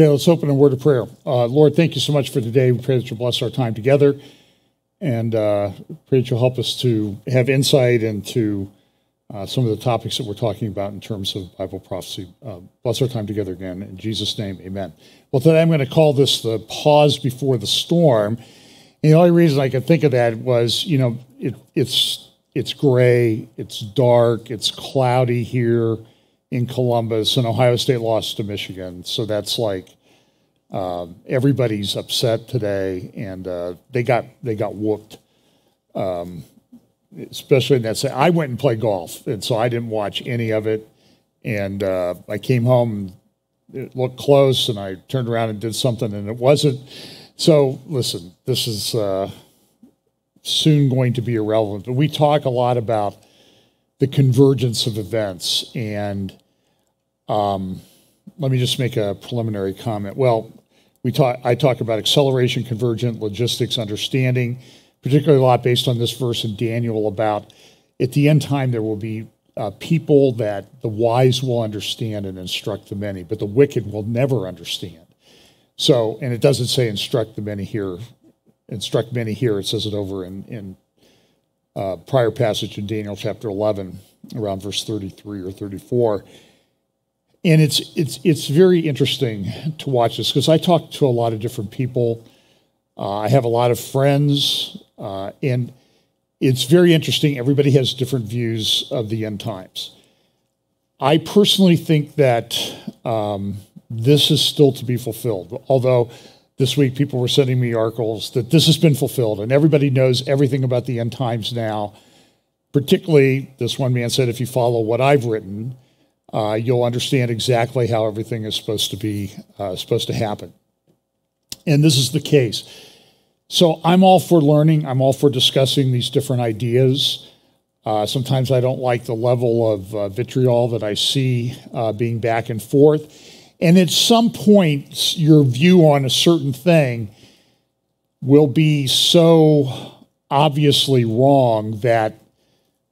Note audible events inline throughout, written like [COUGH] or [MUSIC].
Okay, let's open a word of prayer. Uh, Lord, thank you so much for today. We pray that you bless our time together and uh, pray that you'll help us to have insight into uh, some of the topics that we're talking about in terms of Bible prophecy. Uh, bless our time together again. In Jesus' name, amen. Well, today I'm going to call this the pause before the storm. And the only reason I could think of that was, you know, it, it's it's gray, it's dark, it's cloudy here in Columbus, and Ohio State lost to Michigan. So that's like um, everybody's upset today, and uh, they got they got whooped. Um, especially in that. Say, I went and played golf, and so I didn't watch any of it. And uh, I came home, it looked close, and I turned around and did something, and it wasn't. So listen, this is uh, soon going to be irrelevant. But we talk a lot about the convergence of events. And um, let me just make a preliminary comment. Well, we talk, I talk about acceleration, convergent, logistics, understanding, particularly a lot based on this verse in Daniel about at the end time there will be uh, people that the wise will understand and instruct the many, but the wicked will never understand. So, and it doesn't say instruct the many here, instruct many here. It says it over in, in uh, prior passage in Daniel chapter 11, around verse 33 or 34. And it's, it's, it's very interesting to watch this because I talk to a lot of different people. Uh, I have a lot of friends, uh, and it's very interesting. Everybody has different views of the end times. I personally think that um, this is still to be fulfilled, although this week people were sending me articles that this has been fulfilled and everybody knows everything about the end times now. Particularly, this one man said, if you follow what I've written, uh, you'll understand exactly how everything is supposed to be uh, supposed to happen. And this is the case. So I'm all for learning. I'm all for discussing these different ideas. Uh, sometimes I don't like the level of uh, vitriol that I see uh, being back and forth. And at some point, your view on a certain thing will be so obviously wrong that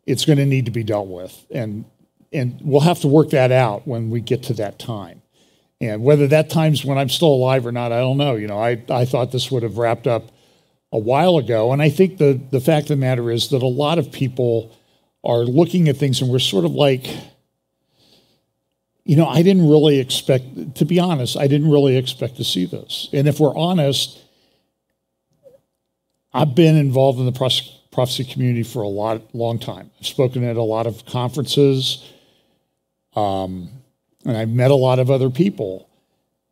it's going to need to be dealt with. And, and we'll have to work that out when we get to that time. And whether that time's when I'm still alive or not, I don't know. You know, I, I thought this would have wrapped up a while ago. And I think the, the fact of the matter is that a lot of people are looking at things and we're sort of like, you know, I didn't really expect, to be honest, I didn't really expect to see this. And if we're honest, I've been involved in the prophecy community for a lot, long time. I've spoken at a lot of conferences, um, and I've met a lot of other people.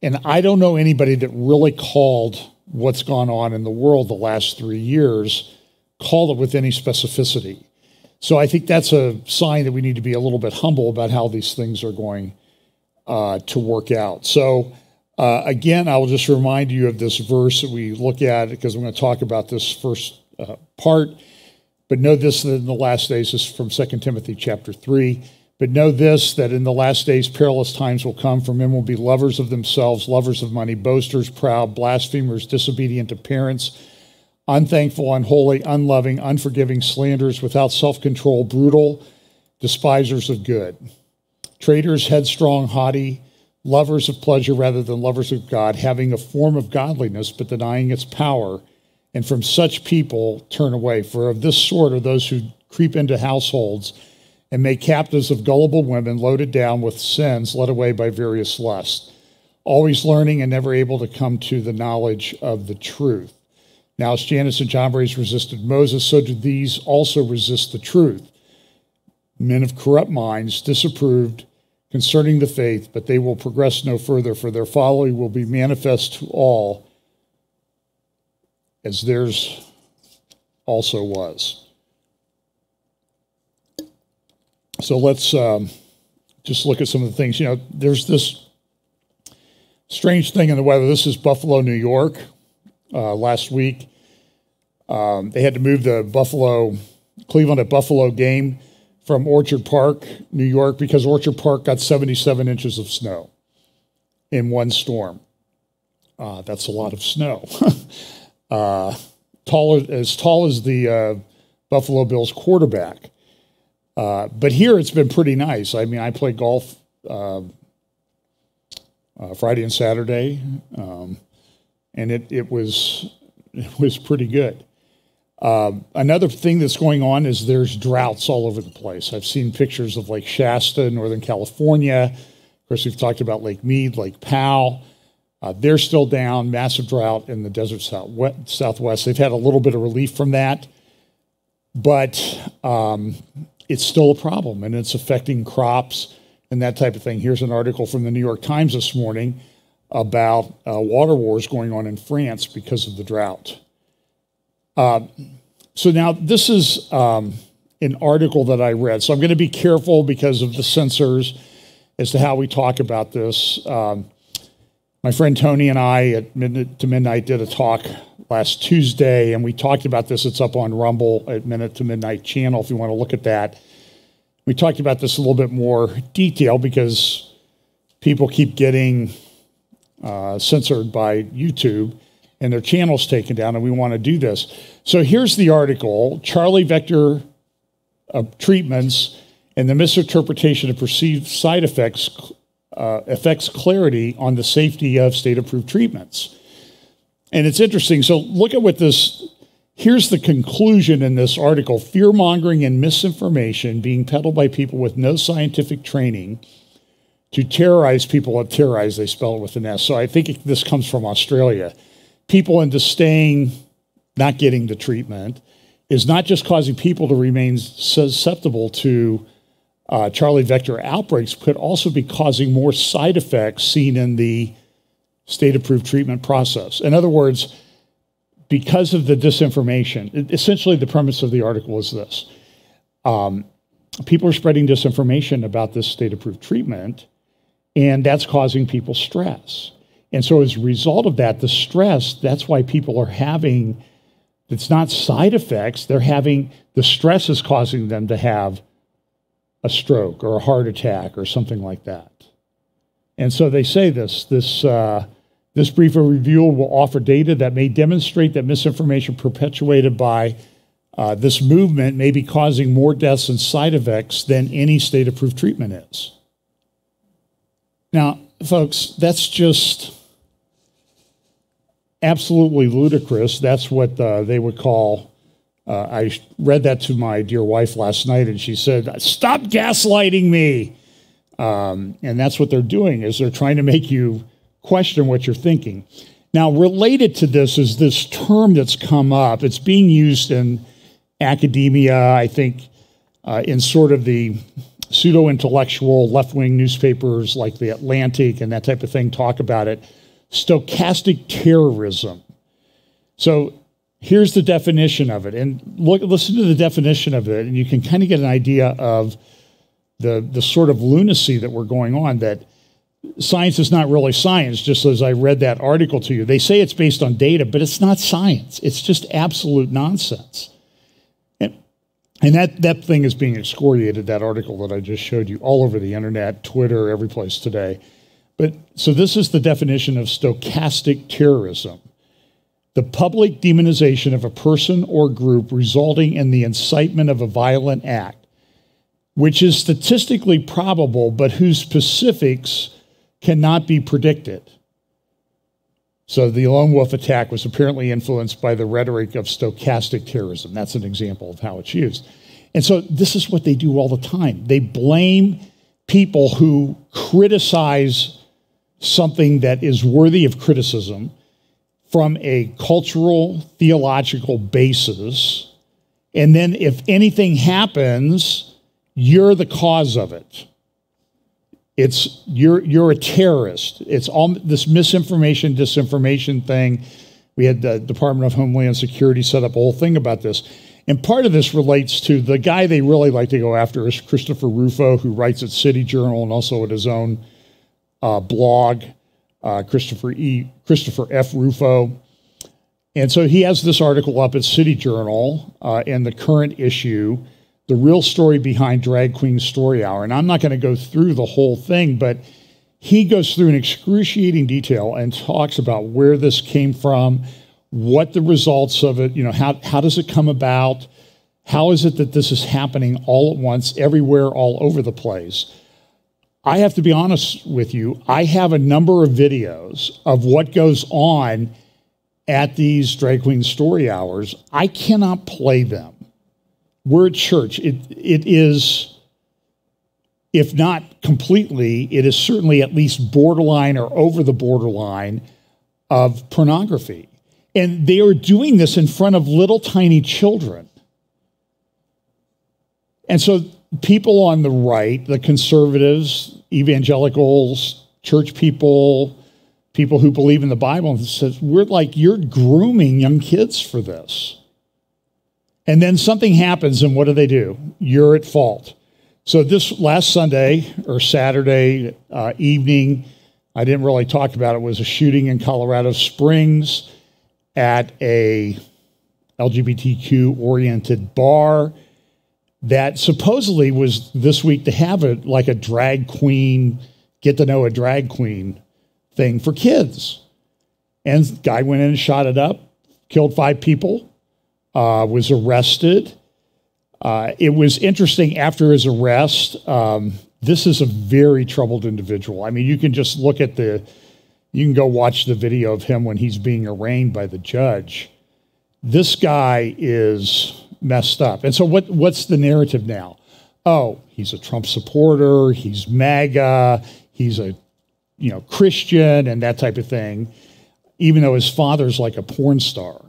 And I don't know anybody that really called what's gone on in the world the last three years, called it with any specificity. So I think that's a sign that we need to be a little bit humble about how these things are going uh, to work out. So, uh, again, I will just remind you of this verse that we look at because I'm going to talk about this first uh, part. But know this that in the last days, is from 2 Timothy chapter 3. But know this that in the last days perilous times will come, for men will be lovers of themselves, lovers of money, boasters, proud, blasphemers, disobedient to parents, unthankful, unholy, unloving, unforgiving, slanderers, without self control, brutal, despisers of good traitors, headstrong, haughty, lovers of pleasure rather than lovers of God, having a form of godliness but denying its power. And from such people turn away. For of this sort are those who creep into households and make captives of gullible women, loaded down with sins, led away by various lusts, always learning and never able to come to the knowledge of the truth. Now, as Jannes and Jambres resisted Moses, so do these also resist the truth men of corrupt minds, disapproved concerning the faith, but they will progress no further, for their folly will be manifest to all, as theirs also was. So let's um, just look at some of the things. You know, there's this strange thing in the weather. This is Buffalo, New York. Uh, last week, um, they had to move the Buffalo, Cleveland at Buffalo game from Orchard Park, New York, because Orchard Park got 77 inches of snow in one storm. Uh, that's a lot of snow. [LAUGHS] uh, taller, as tall as the uh, Buffalo Bills quarterback. Uh, but here it's been pretty nice. I mean, I play golf um, uh, Friday and Saturday, um, and it it was it was pretty good. Uh, another thing that's going on is there's droughts all over the place. I've seen pictures of Lake Shasta, Northern California. Of course, we've talked about Lake Mead, Lake Powell. Uh, they're still down, massive drought in the desert southwest, southwest. They've had a little bit of relief from that, but um, it's still a problem and it's affecting crops and that type of thing. Here's an article from the New York Times this morning about uh, water wars going on in France because of the drought. Uh, so now this is um, an article that I read. So I'm going to be careful because of the censors as to how we talk about this. Um, my friend Tony and I at Minute to Midnight did a talk last Tuesday, and we talked about this. It's up on Rumble at Minute to Midnight channel if you want to look at that. We talked about this a little bit more detail because people keep getting uh, censored by YouTube and their channels taken down, and we want to do this. So here's the article Charlie Vector uh, treatments and the misinterpretation of perceived side effects uh, affects clarity on the safety of state approved treatments. And it's interesting. So look at what this here's the conclusion in this article fear mongering and misinformation being peddled by people with no scientific training to terrorize people terrorize they spell it with an s so i think this comes from australia people into staying not getting the treatment is not just causing people to remain susceptible to uh, Charlie vector outbreaks could also be causing more side effects seen in the state approved treatment process. In other words, because of the disinformation, essentially the premise of the article is this um, people are spreading disinformation about this state approved treatment, and that's causing people stress. And so, as a result of that, the stress, that's why people are having, it's not side effects, they're having, the stress is causing them to have a stroke or a heart attack or something like that. And so they say this this uh, this brief review will offer data that may demonstrate that misinformation perpetuated by uh, this movement may be causing more deaths and side effects than any state approved treatment is. Now, folks, that's just absolutely ludicrous. That's what uh, they would call uh, I read that to my dear wife last night, and she said, "Stop gaslighting me." Um, and that's what they're doing is they're trying to make you question what you're thinking. Now, related to this is this term that's come up. It's being used in academia, I think, uh, in sort of the pseudo intellectual left wing newspapers like The Atlantic and that type of thing talk about it stochastic terrorism. So here's the definition of it. And look, listen to the definition of it, and you can kind of get an idea of the, the sort of lunacy that we're going on that science is not really science, just as I read that article to you. They say it's based on data, but it's not science. It's just absolute nonsense. And, and that, that thing is being excoriated, that article that I just showed you, all over the internet, Twitter, every place today. But so this is the definition of stochastic terrorism the public demonization of a person or group resulting in the incitement of a violent act, which is statistically probable but whose specifics cannot be predicted. So the lone wolf attack was apparently influenced by the rhetoric of stochastic terrorism. That's an example of how it's used. And so this is what they do all the time. They blame people who criticize something that is worthy of criticism from a cultural, theological basis. And then if anything happens, you're the cause of it. It's you're you're a terrorist. It's all this misinformation, disinformation thing. We had the Department of Homeland Security set up a whole thing about this. And part of this relates to the guy they really like to go after is Christopher Rufo, who writes at City Journal and also at his own uh, blog uh, Christopher E. Christopher F. Rufo. And so he has this article up at City Journal uh, in the current issue, The Real Story Behind Drag Queen Story Hour. And I'm not going to go through the whole thing, but he goes through in excruciating detail and talks about where this came from, what the results of it, you know, how, how does it come about? How is it that this is happening all at once, everywhere, all over the place? I have to be honest with you. I have a number of videos of what goes on at these drag queen story hours. I cannot play them. We're at church. It, it is, if not completely, it is certainly at least borderline or over the borderline of pornography. And they are doing this in front of little tiny children. And so people on the right, the conservatives, evangelicals, church people, people who believe in the Bible, says, we're like, you're grooming young kids for this. And then something happens, and what do they do? You're at fault. So this last Sunday or Saturday uh, evening, I didn't really talk about it, was a shooting in Colorado Springs at a LGBTQ oriented bar that supposedly was this week to have it like a drag queen, get to know a drag queen thing for kids. And guy went in and shot it up, killed five people, uh, was arrested. Uh, it was interesting after his arrest. Um, this is a very troubled individual. I mean, you can just look at the, you can go watch the video of him when he's being arraigned by the judge. This guy is messed up. And so what, what's the narrative now? Oh, he's a Trump supporter, he's MAGA, he's a you know Christian and that type of thing, even though his father's like a porn star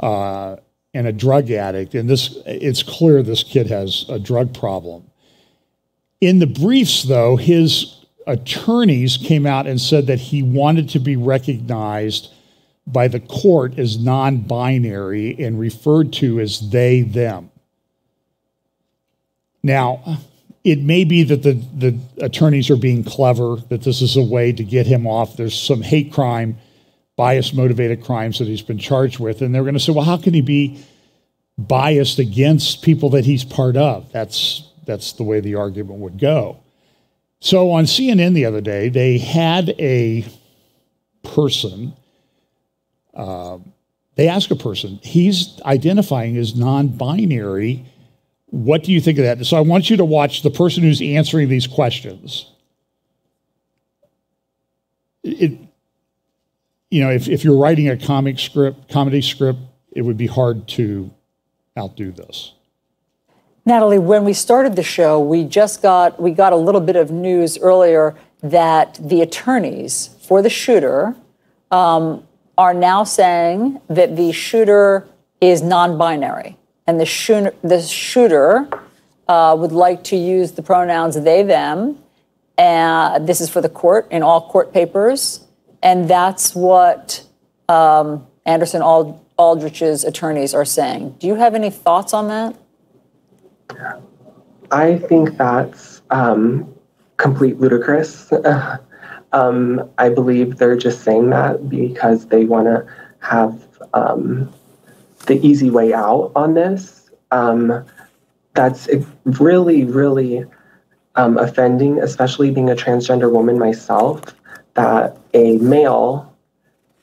uh, and a drug addict. And this it's clear this kid has a drug problem. In the briefs, though, his attorneys came out and said that he wanted to be recognized by the court as non binary and referred to as they, them. Now, it may be that the, the attorneys are being clever, that this is a way to get him off. There's some hate crime, bias motivated crimes that he's been charged with. And they're going to say, well, how can he be biased against people that he's part of? That's, that's the way the argument would go. So on CNN the other day, they had a person uh, they ask a person, he's identifying as non binary. What do you think of that? So I want you to watch the person who's answering these questions. It, you know, if, if you're writing a comic script, comedy script, it would be hard to outdo this. Natalie, when we started the show, we just got we got a little bit of news earlier that the attorneys for the shooter um, are now saying that the shooter is non binary and the, shooter, the shooter uh, would like to use the pronouns they, them. And this is for the court in all court papers. And that's what um, Anderson Ald- Aldrich's attorneys are saying. Do you have any thoughts on that? I think that's um, complete ludicrous. [LAUGHS] Um, I believe they're just saying that because they want to have um, the easy way out on this. Um, that's really, really um, offending, especially being a transgender woman myself, that a male,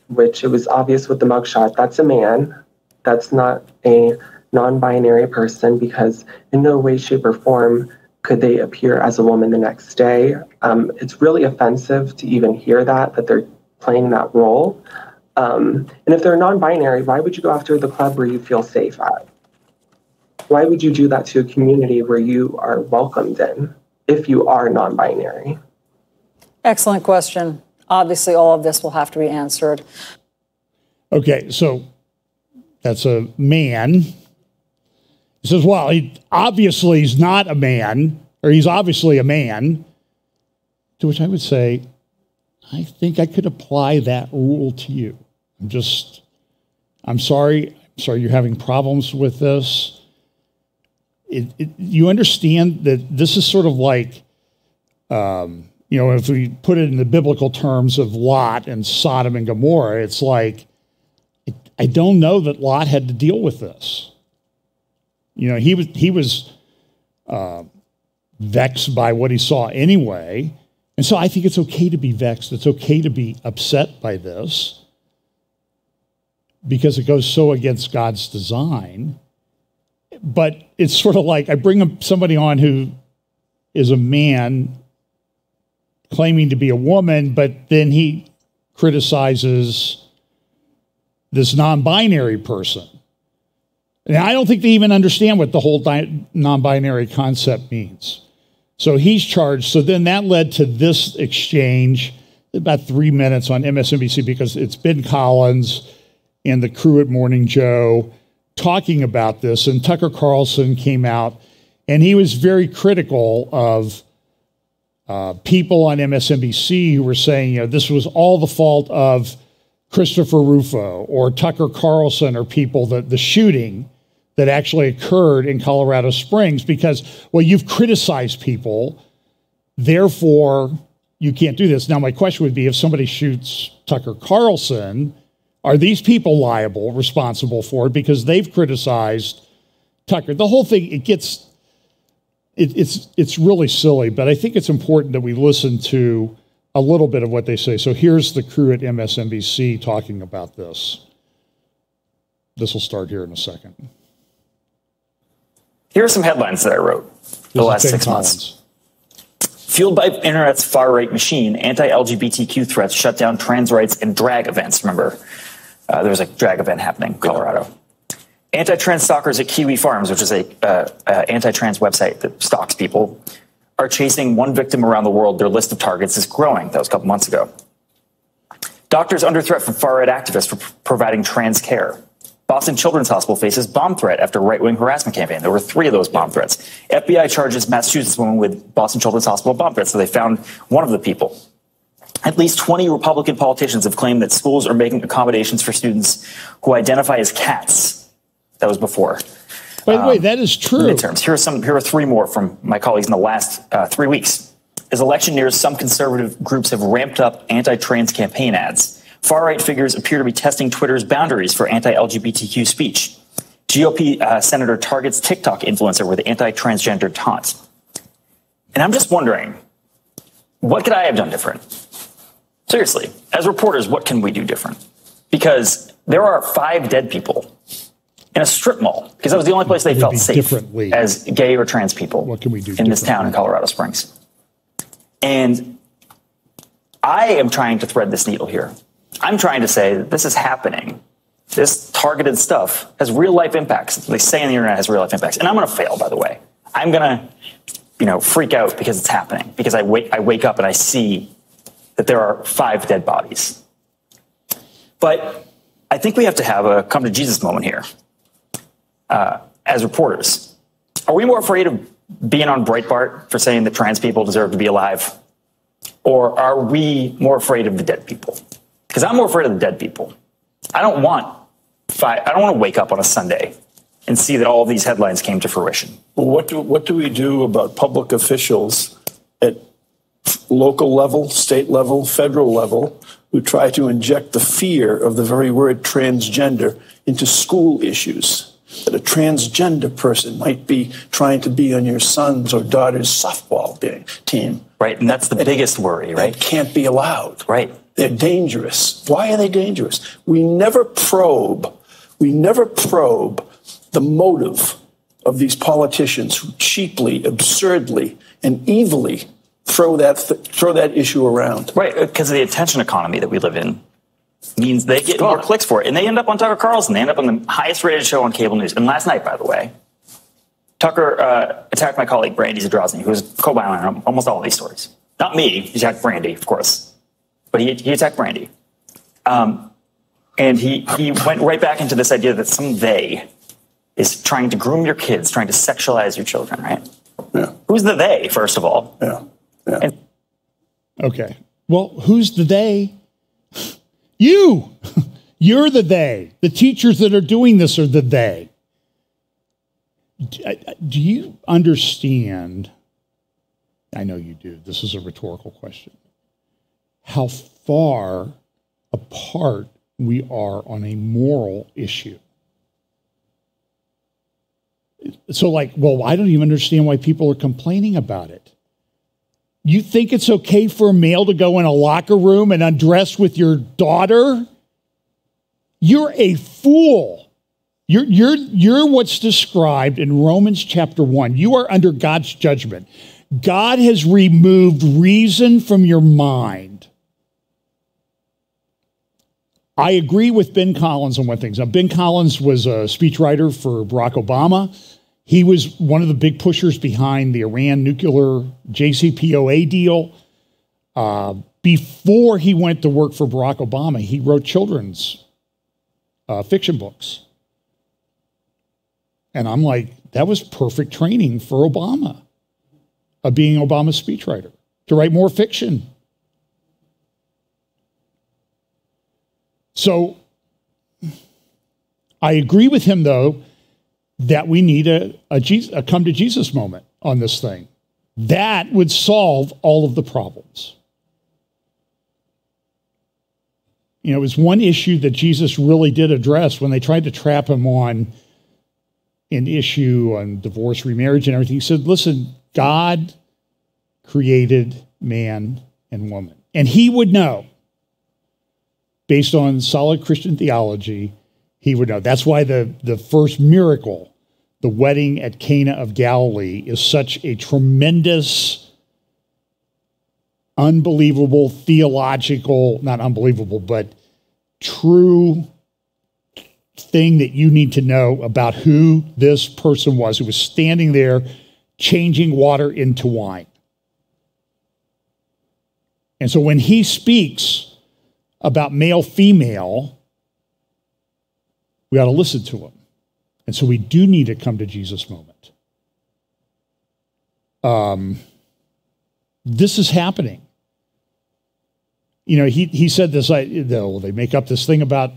which it was obvious with the mugshot, that's a man, that's not a non binary person because in no way, shape, or form could they appear as a woman the next day? Um, it's really offensive to even hear that, that they're playing that role. Um, and if they're non binary, why would you go after the club where you feel safe at? Why would you do that to a community where you are welcomed in if you are non binary? Excellent question. Obviously, all of this will have to be answered. Okay, so that's a man says, well, he obviously he's not a man, or he's obviously a man. To which I would say, I think I could apply that rule to you. I'm just, I'm sorry. I'm sorry you're having problems with this. It, it, you understand that this is sort of like, um, you know, if we put it in the biblical terms of Lot and Sodom and Gomorrah, it's like, I don't know that Lot had to deal with this. You know, he was he was uh, vexed by what he saw anyway, and so I think it's okay to be vexed. It's okay to be upset by this because it goes so against God's design. But it's sort of like I bring somebody on who is a man claiming to be a woman, but then he criticizes this non binary person. And I don't think they even understand what the whole non binary concept means. So he's charged. So then that led to this exchange, about three minutes on MSNBC, because it's Ben Collins and the crew at Morning Joe talking about this. And Tucker Carlson came out and he was very critical of uh, people on MSNBC who were saying, you know, this was all the fault of Christopher Rufo or Tucker Carlson or people that the shooting that actually occurred in Colorado Springs because, well, you've criticized people, therefore you can't do this. Now, my question would be if somebody shoots Tucker Carlson, are these people liable, responsible for it because they've criticized Tucker? The whole thing, it gets, it, it's, it's really silly, but I think it's important that we listen to a little bit of what they say. So here's the crew at MSNBC talking about this. This will start here in a second. Here are some headlines that I wrote the last six months. Fueled by internet's far right machine, anti LGBTQ threats shut down trans rights and drag events. Remember, uh, there was a drag event happening in Colorado. Anti trans stalkers at Kiwi Farms, which is a uh, uh, anti trans website that stalks people, are chasing one victim around the world. Their list of targets is growing. That was a couple months ago. Doctors under threat from far right activists for providing trans care. Boston Children's Hospital faces bomb threat after right wing harassment campaign. There were three of those bomb threats. FBI charges Massachusetts woman with Boston Children's Hospital bomb threat, so they found one of the people. At least 20 Republican politicians have claimed that schools are making accommodations for students who identify as cats. That was before. By the um, way, that is true. Midterms. Here are some. Here are three more from my colleagues in the last uh, three weeks. As election nears, some conservative groups have ramped up anti-trans campaign ads. Far right figures appear to be testing Twitter's boundaries for anti LGBTQ speech. GOP uh, senator targets TikTok influencer with anti transgender taunts. And I'm just wondering, what could I have done different? Seriously, as reporters, what can we do different? Because there are five dead people in a strip mall because that was the only place they felt safe as gay or trans people. What can we do in this town in Colorado Springs? And I am trying to thread this needle here. I'm trying to say that this is happening. This targeted stuff has real life impacts. They say on the internet has real life impacts. And I'm going to fail, by the way. I'm going to, you know, freak out because it's happening, because I wake, I wake up and I see that there are five dead bodies. But I think we have to have a come to Jesus moment here uh, as reporters. Are we more afraid of being on Breitbart for saying that trans people deserve to be alive? Or are we more afraid of the dead people? Because I'm more afraid of the dead people. I don't want I don't want to wake up on a Sunday and see that all of these headlines came to fruition. Well, what do what do we do about public officials at local level, state level, federal level who try to inject the fear of the very word transgender into school issues? That a transgender person might be trying to be on your son's or daughter's softball team. Right, and that's the biggest worry, right? It can't be allowed. Right. They're dangerous. Why are they dangerous? We never probe, we never probe the motive of these politicians who cheaply, absurdly, and evilly throw that th- throw that issue around. Right, because uh, the attention economy that we live in means they get more clicks for it, and they end up on Tucker Carlson. They end up on the highest rated show on cable news. And last night, by the way, Tucker uh, attacked my colleague Brandy Zadrozny, who was co-filing on almost all of these stories. Not me. He attacked Brandy, of course but he, he attacked Brandy. Um, and he, he went right back into this idea that some they is trying to groom your kids, trying to sexualize your children, right? Yeah. Who's the they, first of all? Yeah. yeah. And- okay. Well, who's the they? You. [LAUGHS] You're the they. The teachers that are doing this are the they. Do you understand? I know you do. This is a rhetorical question how far apart we are on a moral issue. So, like, well, I don't even understand why people are complaining about it. You think it's okay for a male to go in a locker room and undress with your daughter? You're a fool. You're, you're, you're what's described in Romans chapter 1. You are under God's judgment. God has removed reason from your mind. I agree with Ben Collins on one thing. Now, Ben Collins was a speechwriter for Barack Obama. He was one of the big pushers behind the Iran nuclear JCPOA deal. Uh, before he went to work for Barack Obama, he wrote children's uh, fiction books. And I'm like, that was perfect training for Obama, of being Obama's speechwriter, to write more fiction. So I agree with him, though, that we need a, a, Jesus, a come to Jesus moment on this thing. That would solve all of the problems. You know, it was one issue that Jesus really did address when they tried to trap him on an issue on divorce, remarriage, and everything. He said, listen, God created man and woman. And he would know, based on solid Christian theology, he would know. That's why the, the first miracle, the wedding at Cana of Galilee, is such a tremendous, unbelievable, theological, not unbelievable, but true thing that you need to know about who this person was who was standing there changing water into wine. And so when he speaks about male female, we ought to listen to him. And so we do need to come to Jesus moment. Um, this is happening. You know, he, he said this, I, they make up this thing about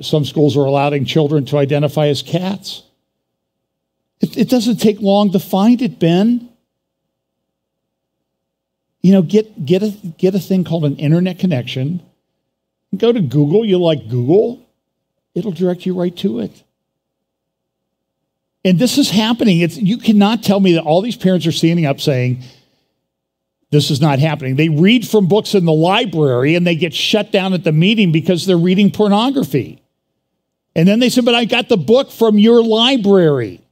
some schools are allowing children to identify as cats. It, it doesn't take long to find it, Ben. You know, get, get, a, get a thing called an internet connection. Go to Google. You like Google, it'll direct you right to it. And this is happening. It's, you cannot tell me that all these parents are standing up saying, this is not happening. They read from books in the library and they get shut down at the meeting because they're reading pornography. And then they said, But I got the book from your library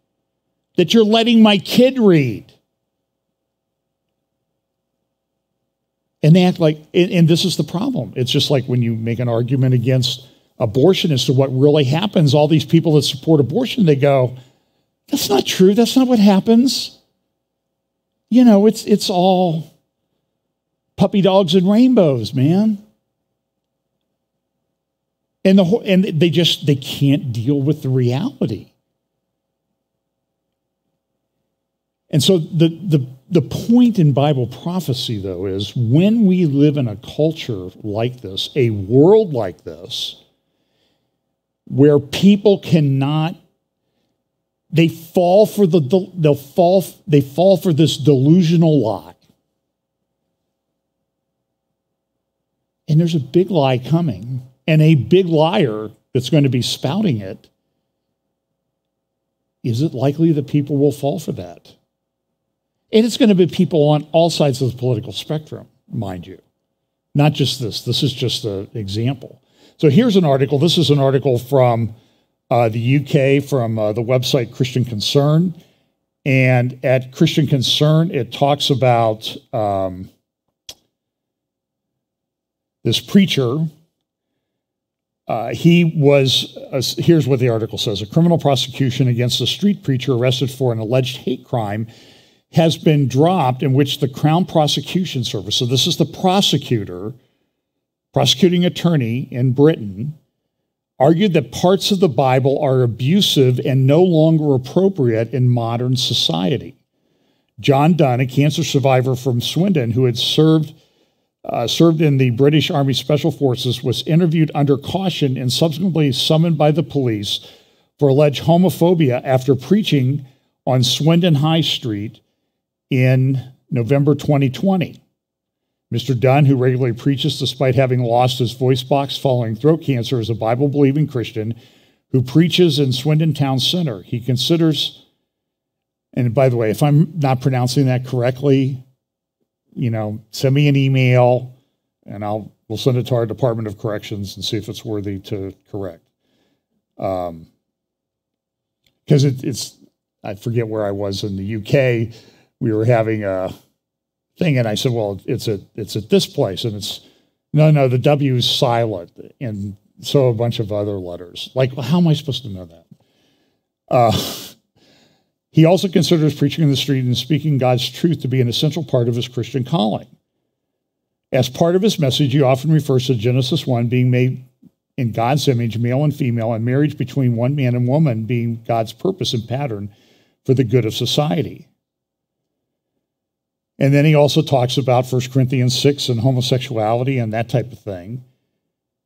that you're letting my kid read. And they act like, and this is the problem. It's just like when you make an argument against abortion as to what really happens, all these people that support abortion, they go, that's not true. That's not what happens. You know, it's, it's all puppy dogs and rainbows, man and the and they just they can't deal with the reality and so the the the point in bible prophecy though is when we live in a culture like this a world like this where people cannot they fall for the they'll fall they fall for this delusional lie and there's a big lie coming and a big liar that's going to be spouting it, is it likely that people will fall for that? And it's going to be people on all sides of the political spectrum, mind you. Not just this, this is just an example. So here's an article. This is an article from uh, the UK, from uh, the website Christian Concern. And at Christian Concern, it talks about um, this preacher uh, he was, uh, here's what the article says a criminal prosecution against a street preacher arrested for an alleged hate crime has been dropped, in which the Crown Prosecution Service, so this is the prosecutor, prosecuting attorney in Britain, argued that parts of the Bible are abusive and no longer appropriate in modern society. John Dunn, a cancer survivor from Swindon who had served uh, served in the British Army Special Forces, was interviewed under caution and subsequently summoned by the police for alleged homophobia after preaching on Swindon High Street in November 2020. Mr. Dunn, who regularly preaches despite having lost his voice box following throat cancer, is a Bible believing Christian who preaches in Swindon Town Center. He considers, and by the way, if I'm not pronouncing that correctly, you know, send me an email and I'll we'll send it to our Department of Corrections and see if it's worthy to correct. Um, because it, it's I forget where I was in the UK. We were having a thing. And I said, well, it's at, it's at this place. And it's, no, no, the W is silent. And so a bunch of other letters. Like, well, how am I supposed to know that? Uh, he also considers preaching in the street and speaking God's truth to be an essential part of his Christian calling. As part of his message, he often refers to Genesis 1 being made in God's image, male and female, and marriage between one man and woman being God's purpose and pattern for the good of society. And then he also talks about 1 Corinthians 6 and homosexuality and that type of thing.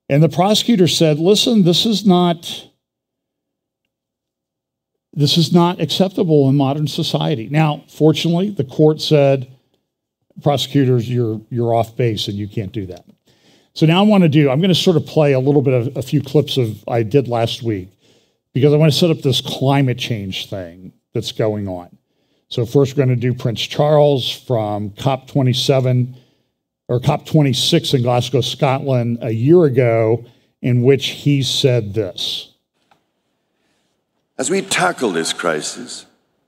And the prosecutor said, listen, this is not this is not acceptable in modern society. Now, fortunately, the court said, prosecutors, you're you're off base and you can't do that. So now I want to do, I'm going to sort of play a little bit of a few clips of I did last week because I want to set up this climate change thing that's going on. So first we're going to do Prince Charles from COP27 or COP26 in Glasgow, Scotland a year ago in which he said this. As we tackle this crisis,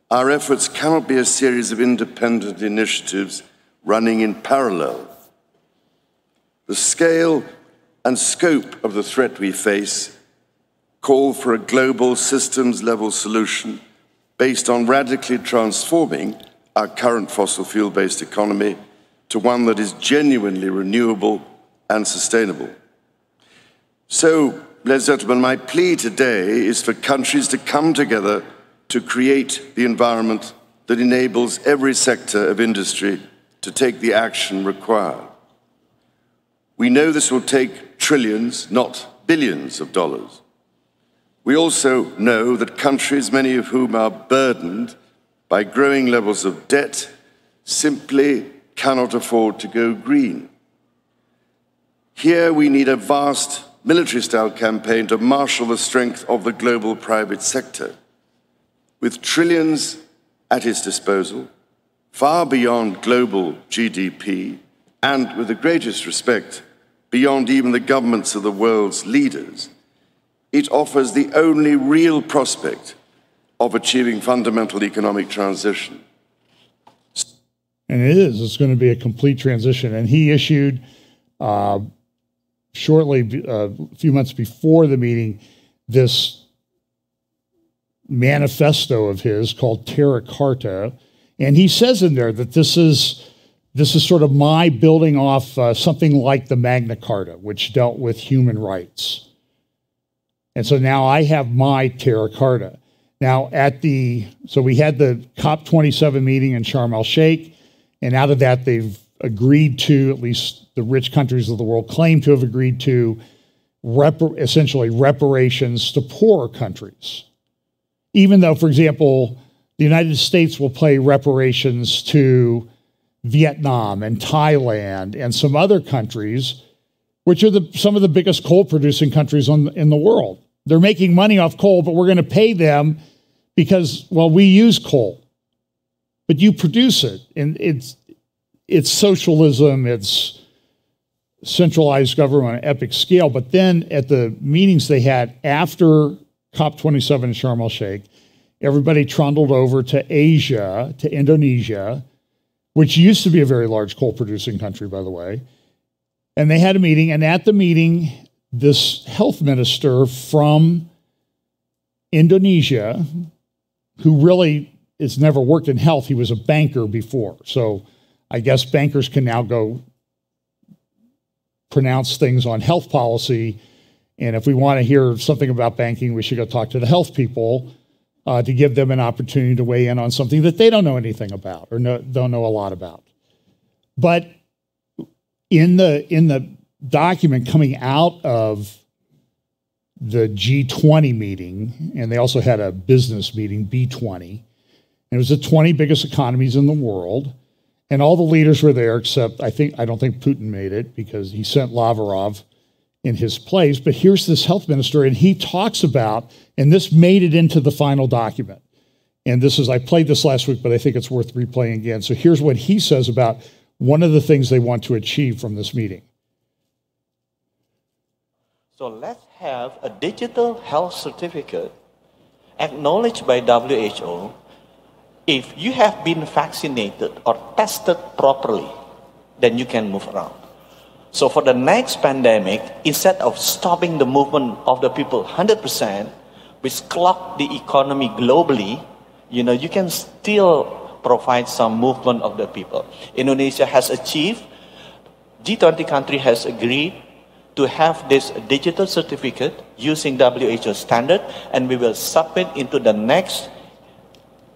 our efforts cannot be a series of independent initiatives running in parallel. The scale and scope of the threat we face call for a global systems level solution based on radically transforming our current fossil fuel based economy to one that is genuinely renewable and sustainable. So, ladies and gentlemen, my plea today is for countries to come together to create the environment that enables every sector of industry to take the action required. We know this will take trillions, not billions of dollars. We also know that countries, many of whom are burdened by growing levels of debt, simply cannot afford to go green. Here we need a vast military style campaign to marshal the strength of the global private sector. With trillions at its disposal, far beyond global GDP, and with the greatest respect, beyond even the governments of the world's leaders, it offers the only real prospect of achieving fundamental economic transition. And it is, it's going to be a complete transition. And he issued uh, shortly, uh, a few months before the meeting, this manifesto of his called Terra Carta. And he says in there that this is this is sort of my building off uh, something like the Magna Carta, which dealt with human rights. And so now I have my Terra Carta. Now, at the, so we had the COP27 meeting in Sharm el Sheikh, and out of that, they've agreed to, at least the rich countries of the world claim to have agreed to, repar- essentially reparations to poorer countries. Even though, for example, the United States will pay reparations to Vietnam and Thailand and some other countries, which are the, some of the biggest coal producing countries on, in the world. They're making money off coal, but we're going to pay them because, well, we use coal, but you produce it. And it's, it's socialism, it's centralized government on an epic scale. But then at the meetings they had after COP27 in Sharm el Sheikh, everybody trundled over to Asia, to Indonesia, which used to be a very large coal producing country, by the way. And they had a meeting, and at the meeting, this health minister from Indonesia, who really has never worked in health, he was a banker before. So I guess bankers can now go pronounce things on health policy. And if we want to hear something about banking, we should go talk to the health people uh, to give them an opportunity to weigh in on something that they don't know anything about or no, don't know a lot about. But in the in the document coming out of the G20 meeting, and they also had a business meeting, B20. And it was the 20 biggest economies in the world. And all the leaders were there, except I think I don't think Putin made it because he sent Lavrov in his place. But here's this health minister, and he talks about, and this made it into the final document. And this is, I played this last week, but I think it's worth replaying again. So here's what he says about one of the things they want to achieve from this meeting. So let's have a digital health certificate acknowledged by WHO if you have been vaccinated or tested properly, then you can move around. So for the next pandemic, instead of stopping the movement of the people 100%, which clock the economy globally, you know, you can still provide some movement of the people. Indonesia has achieved, G20 country has agreed to have this digital certificate using WHO standard, and we will submit into the next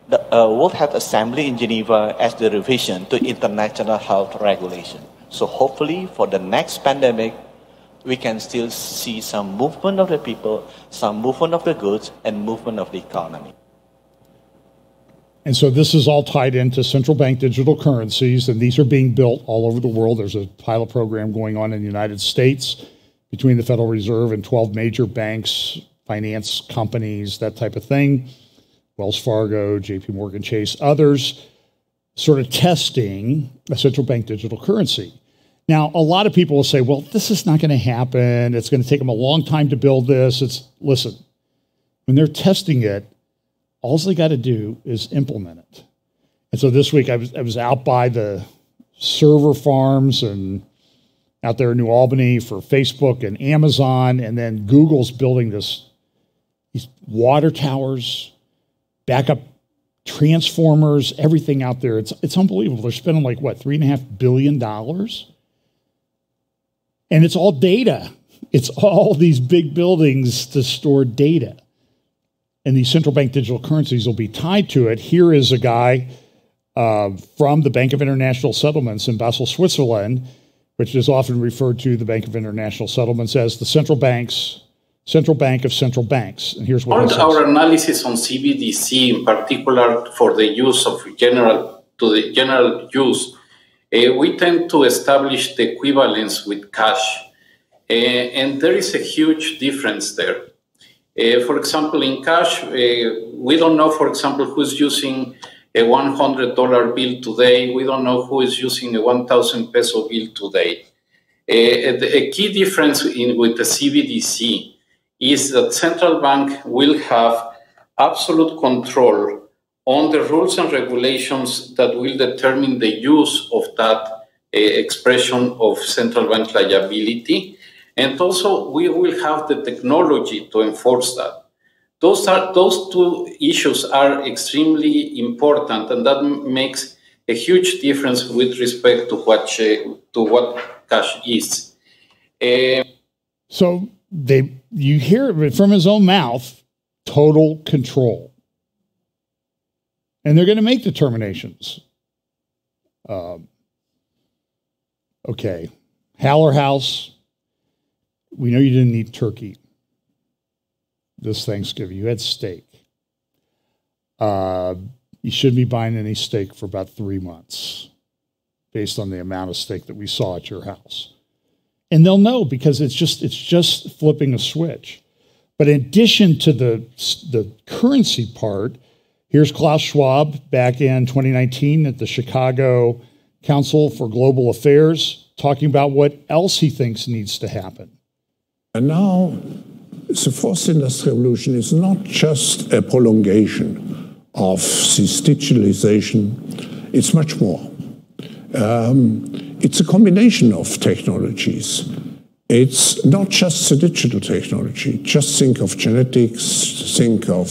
the uh, World Health Assembly in Geneva as the revision to international health regulation. So hopefully for the next pandemic, we can still see some movement of the people, some movement of the goods, and movement of the economy. And so this is all tied into central bank digital currencies, and these are being built all over the world. There's a pilot program going on in the United States between the Federal Reserve and 12 major banks, finance companies, that type of thing. Wells Fargo, JP Morgan Chase, others sort of testing a central bank digital currency. Now, a lot of people will say, well, this is not going to happen. It's going to take them a long time to build this. It's listen, when they're testing it, all they got to do is implement it. And so this week I was, I was out by the server farms and out there in New Albany for Facebook and Amazon, and then Google's building this these water towers backup transformers, everything out there. It's, it's unbelievable. They're spending like, what, $3.5 billion? And it's all data. It's all [LAUGHS] these big buildings to store data. And these central bank digital currencies will be tied to it. Here is a guy uh, from the Bank of International Settlements in Basel, Switzerland, which is often referred to the Bank of International Settlements as the central bank's central bank of central banks. And here's what our analysis on CBDC, in particular for the use of general to the general use, uh, we tend to establish the equivalence with cash, uh, and there is a huge difference there. Uh, for example, in cash, uh, we don't know, for example, who's using a $100 bill today. We don't know who is using a 1,000 peso bill today. Uh, a key difference in, with the CBDC is that central bank will have absolute control on the rules and regulations that will determine the use of that uh, expression of central bank liability. And also, we will have the technology to enforce that. Those, are, those two issues are extremely important, and that makes a huge difference with respect to what, to what cash is. Uh, so they you hear it from his own mouth total control. And they're going to make determinations. Um, okay. Haller House, we know you didn't eat turkey this Thanksgiving. You had steak. Uh, you shouldn't be buying any steak for about three months based on the amount of steak that we saw at your house and they'll know because it's just it's just flipping a switch. But in addition to the the currency part, here's Klaus Schwab back in 2019 at the Chicago Council for Global Affairs talking about what else he thinks needs to happen. And now the fourth industrial revolution is not just a prolongation of this digitalization, it's much more. Um, it's a combination of technologies. It's not just the digital technology. Just think of genetics, think of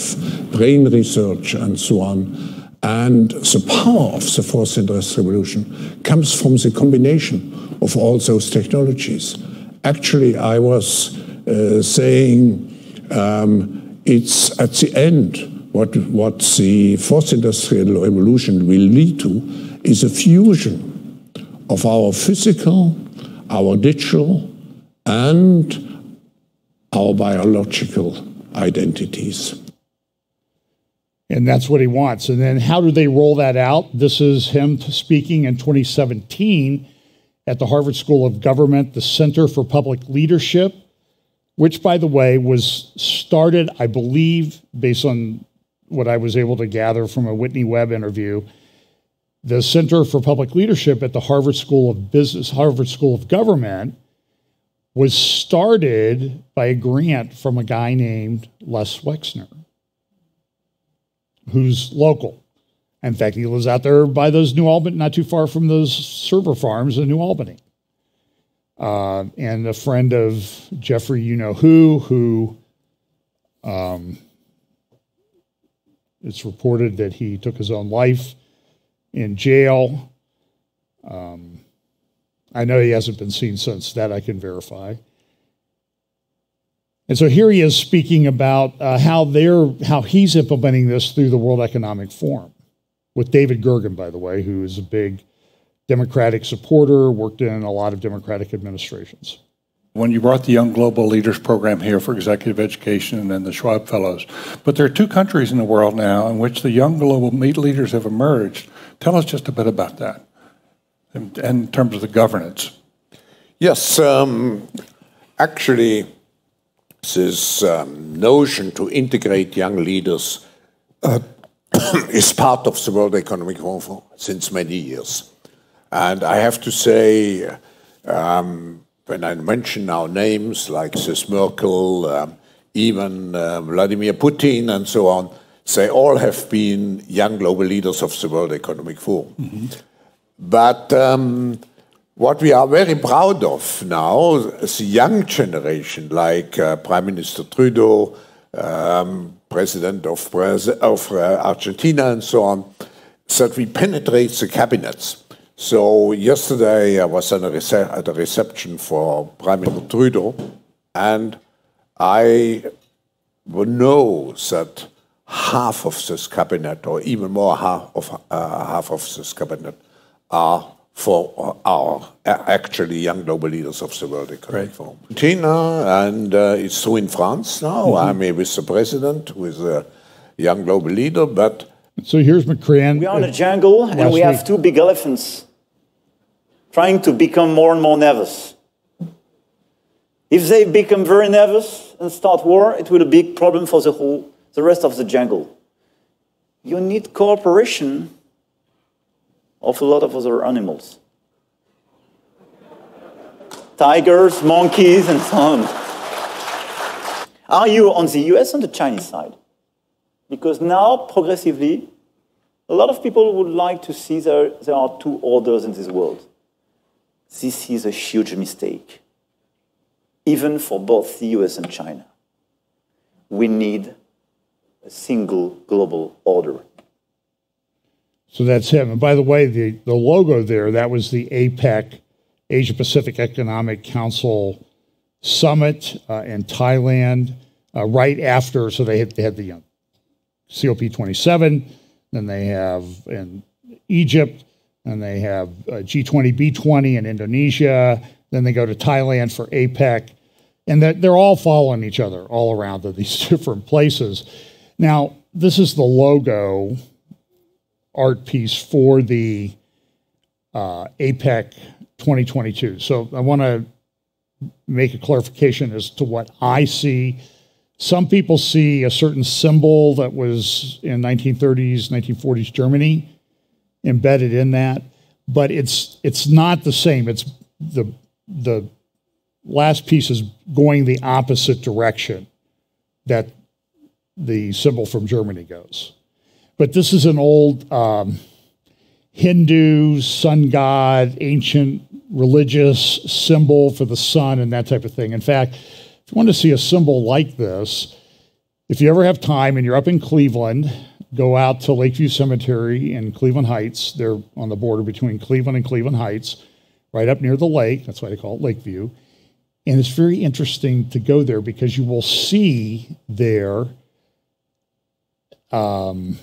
brain research, and so on. And the power of the fourth industrial revolution comes from the combination of all those technologies. Actually, I was uh, saying um, it's at the end what, what the fourth industrial revolution will lead to is a fusion of our physical, our digital, and our biological identities. And that's what he wants. And then how do they roll that out? This is him speaking in 2017 at the Harvard School of Government, the Center for Public Leadership, which, by the way, was started, I believe, based on what I was able to gather from a Whitney Webb interview, the Center for Public Leadership at the Harvard School of Business, Harvard School of Government, was started by a grant from a guy named Les Wexner, who's local. In fact, he lives out there by those New Albany, not too far from those server farms in New Albany. Uh, and a friend of Jeffrey, you know who, who um, it's reported that he took his own life in jail. Um, I know he hasn't been seen since, that I can verify. And so here he is speaking about uh, how they're how he's implementing this through the World Economic Forum with David Gergen, by the way, who is a big Democratic supporter, worked in a lot of Democratic administrations. When you brought the Young Global Leaders Program here for executive education and the Schwab Fellows, but there are two countries in the world now in which the young global leaders have emerged. Tell us just a bit about that in, in terms of the governance. Yes, um, actually, this um, notion to integrate young leaders uh, [COUGHS] is part of the World Economic Forum since many years. And I have to say, um, when I mention now names like Ms. Merkel, um, even uh, Vladimir Putin, and so on, they all have been young global leaders of the World Economic Forum. Mm -hmm. But um, what we are very proud of now is the young generation, like uh, Prime Minister Trudeau, um, President of, of uh, Argentina, and so on, that we penetrate the cabinets. So yesterday I was at a, reception for Prime Minister Trudeau, and I know that half of this cabinet, or even more half of uh, half of this cabinet, are for our actually young global leaders of the World Economic Forum. Tina, and uh, it's so in France now. Mm -hmm. I'm with the president, with a young global leader, but. So here's Macron. We are in a jungle, and we week. have two big elephants trying to become more and more nervous. If they become very nervous and start war, it will be a big problem for the whole, the rest of the jungle. You need cooperation of a lot of other animals. Tigers, monkeys, and so on. Are you on the US or the Chinese side? Because now, progressively, a lot of people would like to see there, there are two orders in this world. This is a huge mistake, even for both the US and China. We need a single global order. So that's him. And by the way, the, the logo there, that was the APEC, Asia Pacific Economic Council Summit uh, in Thailand, uh, right after. So they had, they had the uh, COP27, then they have in Egypt, and they have uh, G20, B20 in Indonesia, then they go to Thailand for APEC. And that they're all following each other all around these [LAUGHS] different places. Now, this is the logo art piece for the uh, APEC 2022. So I want to make a clarification as to what I see. Some people see a certain symbol that was in 1930s, 1940s Germany embedded in that, but it's it's not the same. It's the the last piece is going the opposite direction that the symbol from Germany goes. But this is an old um, Hindu sun god, ancient religious symbol for the sun and that type of thing. In fact, if you want to see a symbol like this, if you ever have time and you're up in Cleveland, go out to Lakeview Cemetery in Cleveland Heights. They're on the border between Cleveland and Cleveland Heights, right up near the lake. That's why they call it Lakeview. And it's very interesting to go there because you will see there um,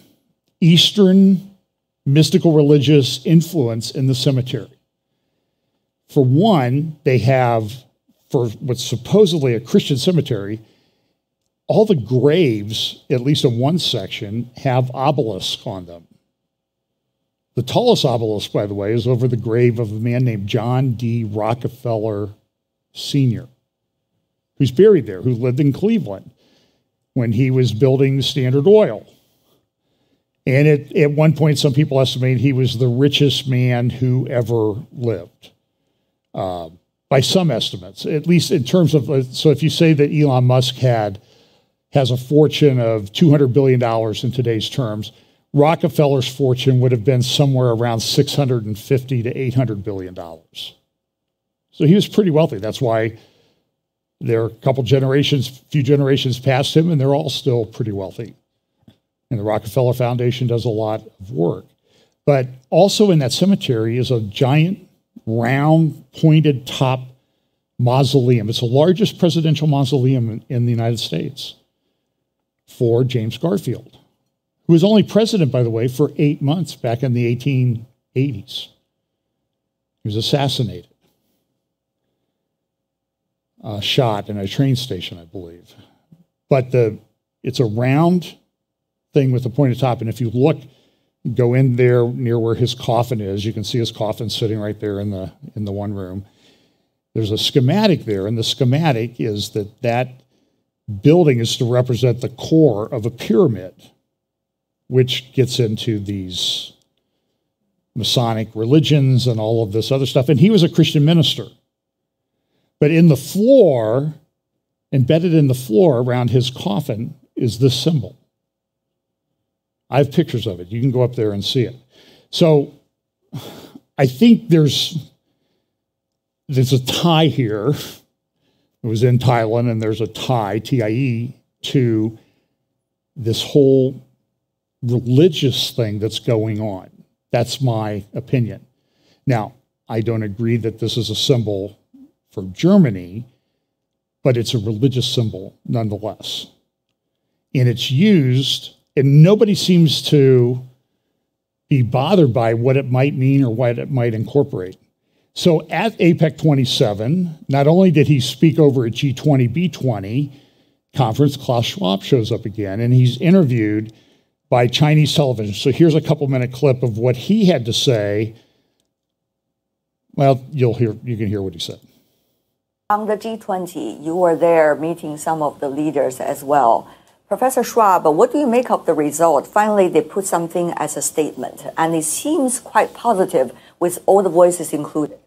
Eastern mystical religious influence in the cemetery. For one, they have, for what's supposedly a Christian cemetery, all the graves, at least in one section, have obelisks on them. The tallest obelisk, by the way, is over the grave of a man named John D. Rockefeller Sr., who's buried there, who lived in Cleveland when he was building Standard Oil. And it, at one point, some people estimate he was the richest man who ever lived, uh, by some estimates, at least in terms of. Uh, so, if you say that Elon Musk had has a fortune of two hundred billion dollars in today's terms, Rockefeller's fortune would have been somewhere around 650 to 800 billion dollars. So he was pretty wealthy. That's why there are a couple generations, few generations past him, and they're all still pretty wealthy. And the Rockefeller Foundation does a lot of work. But also in that cemetery is a giant, round, pointed top mausoleum. It's the largest presidential mausoleum in, the United States for James Garfield, who was only president, by the way, for eight months back in the 1880s. He was assassinated uh, shot in a train station, I believe. But the it's a round thing with the pointed top, and if you look, go in there near where his coffin is, you can see his coffin sitting right there in the in the one room. There's a schematic there, and the schematic is that that building is to represent the core of a pyramid, which gets into these Masonic religions and all of this other stuff. And he was a Christian minister. But in the floor, embedded in the floor around his coffin, is this symbol. I have pictures of it. You can go up there and see it. So I think there's there's a tie here. It was in Thailand, and there's a tie, T-I-E, to this whole religious thing that's going on. That's my opinion. Now, I don't agree that this is a symbol for Germany, but it's a religious symbol nonetheless. And it's used, and nobody seems to be bothered by what it might mean or what it might incorporate. So at APEC 27, not only did he speak over at G20, B20 conference, Klaus Schwab shows up again, and he's interviewed by Chinese television. So here's a couple minute clip of what he had to say. Well, you'll hear, you can hear what he said. On the G20, you were there meeting some of the leaders as well. Professor Schwab, what do you make of the result? Finally, they put something as a statement, and it seems quite positive with all the voices included.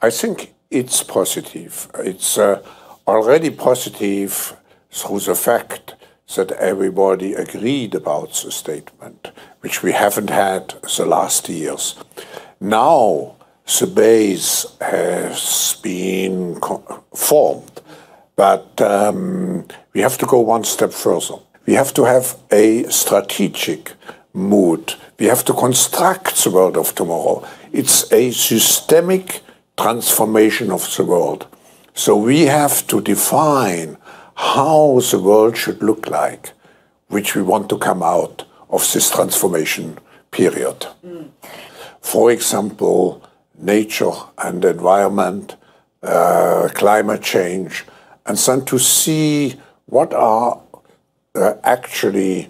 I think it's positive. It's uh, already positive through the fact that everybody agreed about the statement, which we haven't had the last years. Now, the base has been formed, but um, we have to go one step further. We have to have a strategic mood. We have to construct the world of tomorrow. It's a systemic transformation of the world. So we have to define how the world should look like, which we want to come out of this transformation period. Mm. For example, nature and environment, uh, climate change, and then to see what are uh, actually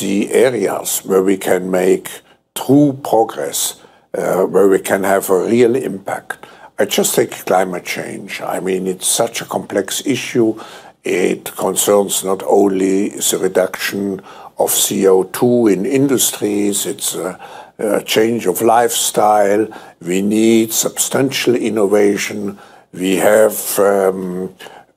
the areas where we can make true progress, uh, where we can have a real impact. I just take climate change. I mean, it's such a complex issue. It concerns not only the reduction of CO2 in industries, it's uh, a change of lifestyle. We need substantial innovation. We have um,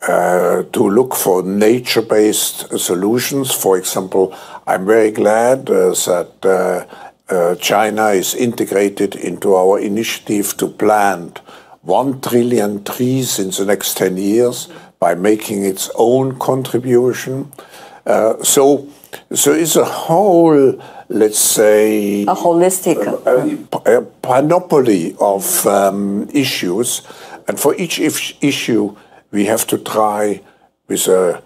uh, to look for nature based solutions. For example, I'm very glad uh, that uh, uh, China is integrated into our initiative to plant 1 trillion trees in the next 10 years by making its own contribution. Uh, so, so it's a whole let's say, a holistic a, a panoply of um, issues. And for each issue, we have to try with a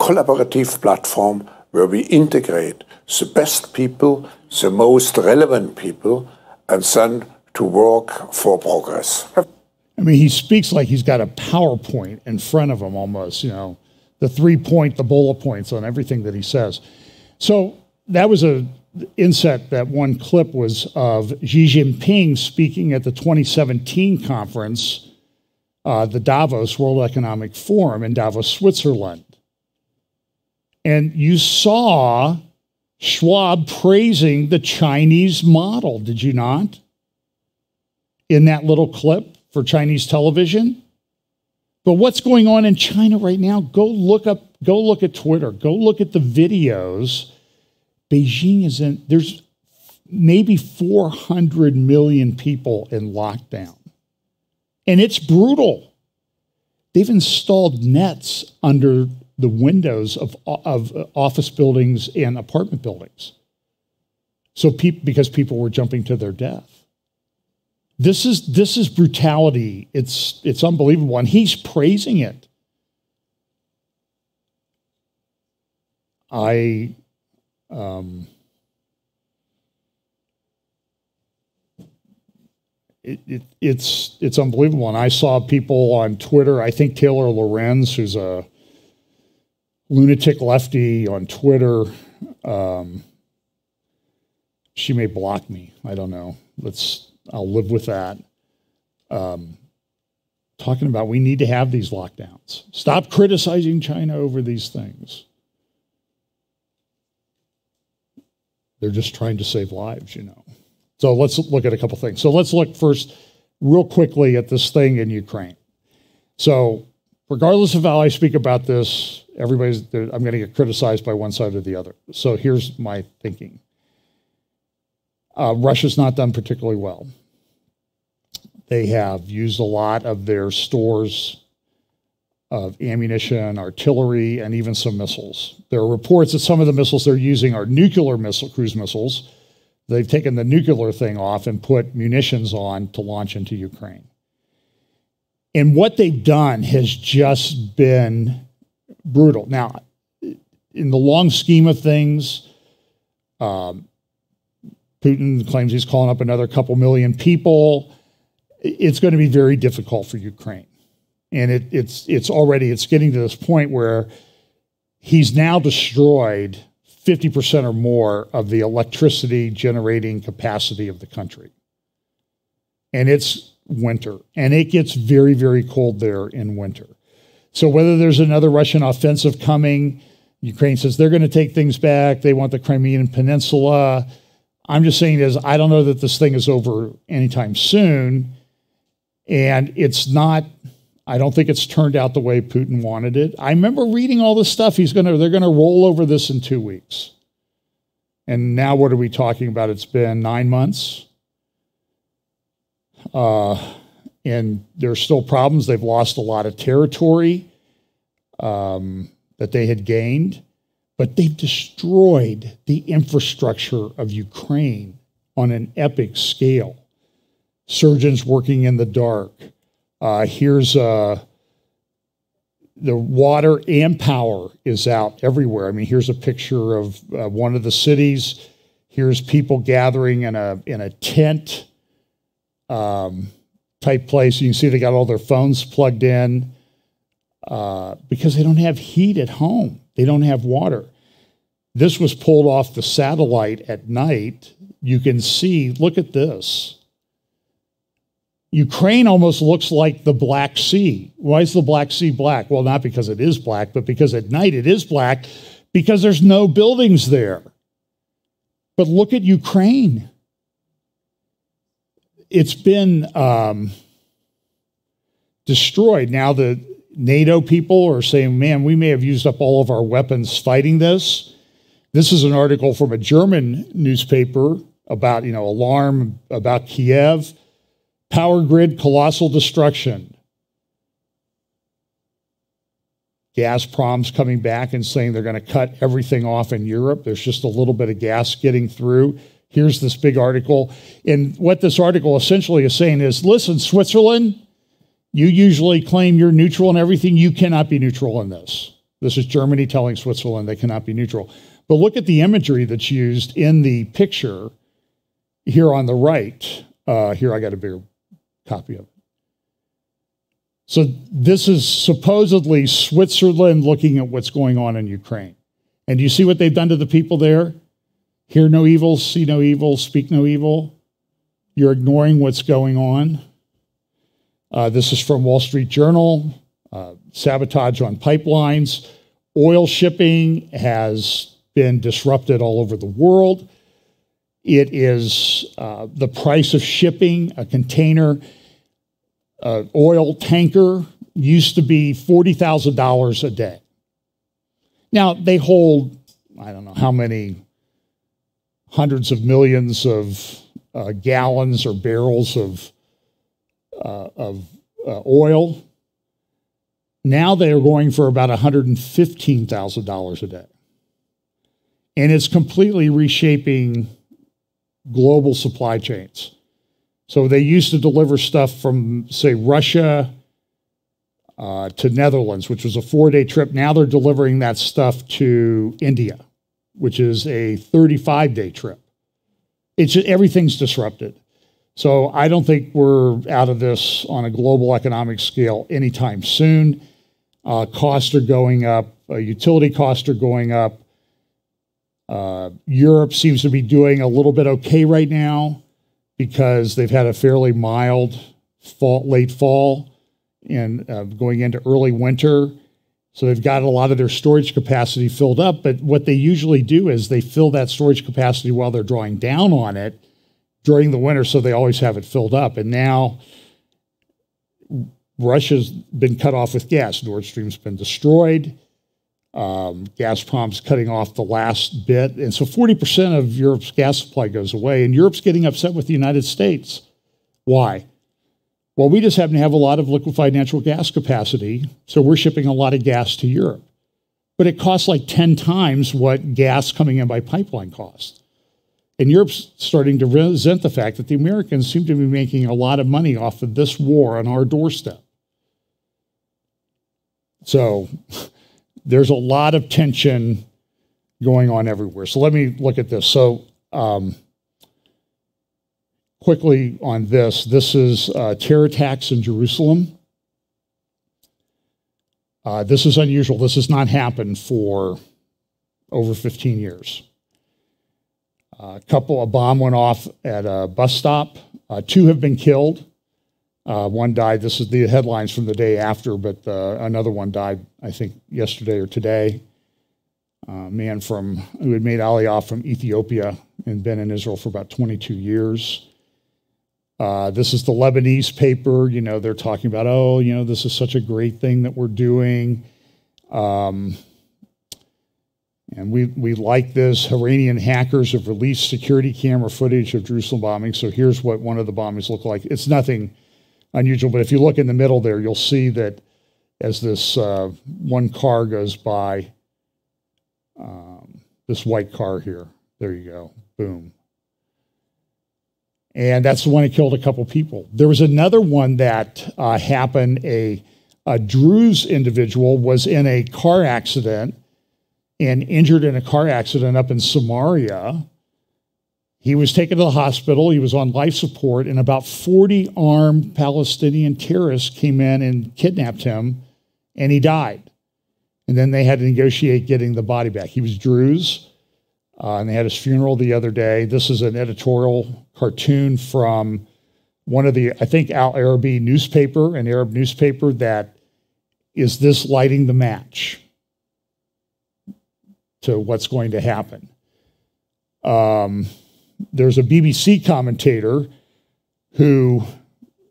collaborative platform where we integrate the best people, the most relevant people, and then to work for progress. I mean, he speaks like he's got a PowerPoint in front of him almost, you know, the three point, the bullet points on everything that he says. So that was a inset, that one clip was of Xi Jinping speaking at the 2017 conference, uh, the Davos World Economic Forum in Davos, Switzerland. And you saw Schwab praising the Chinese model, did you not? In that little clip for Chinese television. But what's going on in China right now? Go look up, go look at Twitter, go look at the videos Beijing is in, there's maybe 400 million people in lockdown. And it's brutal. They've installed nets under the windows of, of office buildings and apartment buildings. So people, because people were jumping to their death. This is this is brutality. It's it's unbelievable, and he's praising it. I um, it, it, it's it's unbelievable. And I saw people on Twitter. I think Taylor Lorenz, who's a lunatic lefty on Twitter, um, she may block me. I don't know. Let's. I'll live with that. Um, talking about we need to have these lockdowns. Stop criticizing China over these things. They're just trying to save lives, you know. So let's look at a couple things. So let's look first, real quickly, at this thing in Ukraine. So, regardless of how I speak about this, everybody's, I'm going to get criticized by one side or the other. So here's my thinking uh, Russia's not done particularly well. They have used a lot of their stores of ammunition, artillery, and even some missiles. There are reports that some of the missiles they're using are nuclear missile cruise missiles. They've taken the nuclear thing off and put munitions on to launch into Ukraine. And what they've done has just been brutal. Now, in the long scheme of things, um, Putin claims he's calling up another couple million people. It's going to be very difficult for Ukraine and it, it's it's already it's getting to this point where he's now destroyed 50% or more of the electricity generating capacity of the country. And it's winter and it gets very very cold there in winter. So whether there's another russian offensive coming ukraine says they're going to take things back they want the crimean peninsula. I'm just saying is i don't know that this thing is over anytime soon and it's not I don't think it's turned out the way Putin wanted it. I remember reading all this stuff. He's gonna they're gonna roll over this in two weeks. And now what are we talking about? It's been nine months. Uh, and there's still problems. They've lost a lot of territory um, that they had gained, but they've destroyed the infrastructure of Ukraine on an epic scale. Surgeons working in the dark uh, here's uh, the water and power is out everywhere. I mean, here's a picture of uh, one of the cities. Here's people gathering in a in a tent um, type place. You can see they got all their phones plugged in uh, because they don't have heat at home. They don't have water. This was pulled off the satellite at night. You can see. Look at this. Ukraine almost looks like the Black Sea. Why is the Black Sea black? Well, not because it is black, but because at night it is black because there's no buildings there. But look at Ukraine. It's been um, destroyed. Now, the NATO people are saying, man, we may have used up all of our weapons fighting this. This is an article from a German newspaper about, you know, alarm about Kiev Power grid colossal destruction. Gazprom's coming back and saying they're going to cut everything off in Europe. There's just a little bit of gas getting through. Here's this big article. And what this article essentially is saying is listen, Switzerland, you usually claim you're neutral in everything. You cannot be neutral in this. This is Germany telling Switzerland they cannot be neutral. But look at the imagery that's used in the picture here on the right. Uh, here, I got a bigger copy of it. So this is supposedly Switzerland looking at what's going on in Ukraine. And you see what they've done to the people there? Hear no evil, see no evil, speak no evil. You're ignoring what's going on. Uh, this is from Wall Street Journal. Uh, sabotage on pipelines. Oil shipping has been disrupted all over the world. It is uh, the price of shipping a container uh, oil tanker used to be $40,000 a day. Now, they hold, I don't know how many hundreds of millions of uh, gallons or barrels of, uh, of uh, oil. Now they are going for about $115,000 a day. And it's completely reshaping global supply chains. So they used to deliver stuff from, say, Russia uh, to Netherlands, which was a four day trip. Now they're delivering that stuff to India, which is a 35 day trip. It's just, everything's disrupted. So I don't think we're out of this on a global economic scale anytime soon. Uh, costs are going up, uh, utility costs are going up. Uh, Europe seems to be doing a little bit okay right now because they've had a fairly mild fall, late fall and uh, going into early winter. So they've got a lot of their storage capacity filled up. But what they usually do is they fill that storage capacity while they're drawing down on it during the winter, so they always have it filled up. And now Russia's been cut off with gas. Nord Stream's been destroyed. Um, Gazprom's cutting off the last bit. And so 40% of Europe's gas supply goes away. And Europe's getting upset with the United States. Why? Well, we just happen to have a lot of liquefied natural gas capacity, so we're shipping a lot of gas to Europe. But it costs like 10 times what gas coming in by pipeline costs. And Europe's starting to resent the fact that the Americans seem to be making a lot of money off of this war on our doorstep. So [LAUGHS] there's a lot of tension going on everywhere. So let me look at this. So, um, quickly on this. This is uh, terror attacks in Jerusalem. Uh, this is unusual. This has not happened for over 15 years. A couple, a bomb went off at a bus stop. Uh, two have been killed. Uh, one died. This is the headlines from the day after, but uh, another one died, I think, yesterday or today. A man from who had made Aliyah from Ethiopia and been in Israel for about 22 years. Uh, this is the Lebanese paper. You know, they're talking about, oh, you know, this is such a great thing that we're doing. Um, and we, we like this. Iranian hackers have released security camera footage of Jerusalem bombing. So here's what one of the bombings looked like. It's nothing unusual, but if you look in the middle there, you'll see that as this uh, one car goes by, um, this white car here, there you go, boom and that's the one that killed a couple people. There was another one that uh, happened. A, a Druze individual was in a car accident and injured in a car accident up in Samaria. He was taken to the hospital. He was on life support, and about 40 armed Palestinian terrorists came in and kidnapped him, and he died. And then they had to negotiate getting the body back. He was Druze. Uh, and they had his funeral the other day. This is an editorial cartoon from one of the, I think, Al Arabi newspaper, an Arab newspaper that is this lighting the match to what's going to happen. Um, there's a BBC commentator who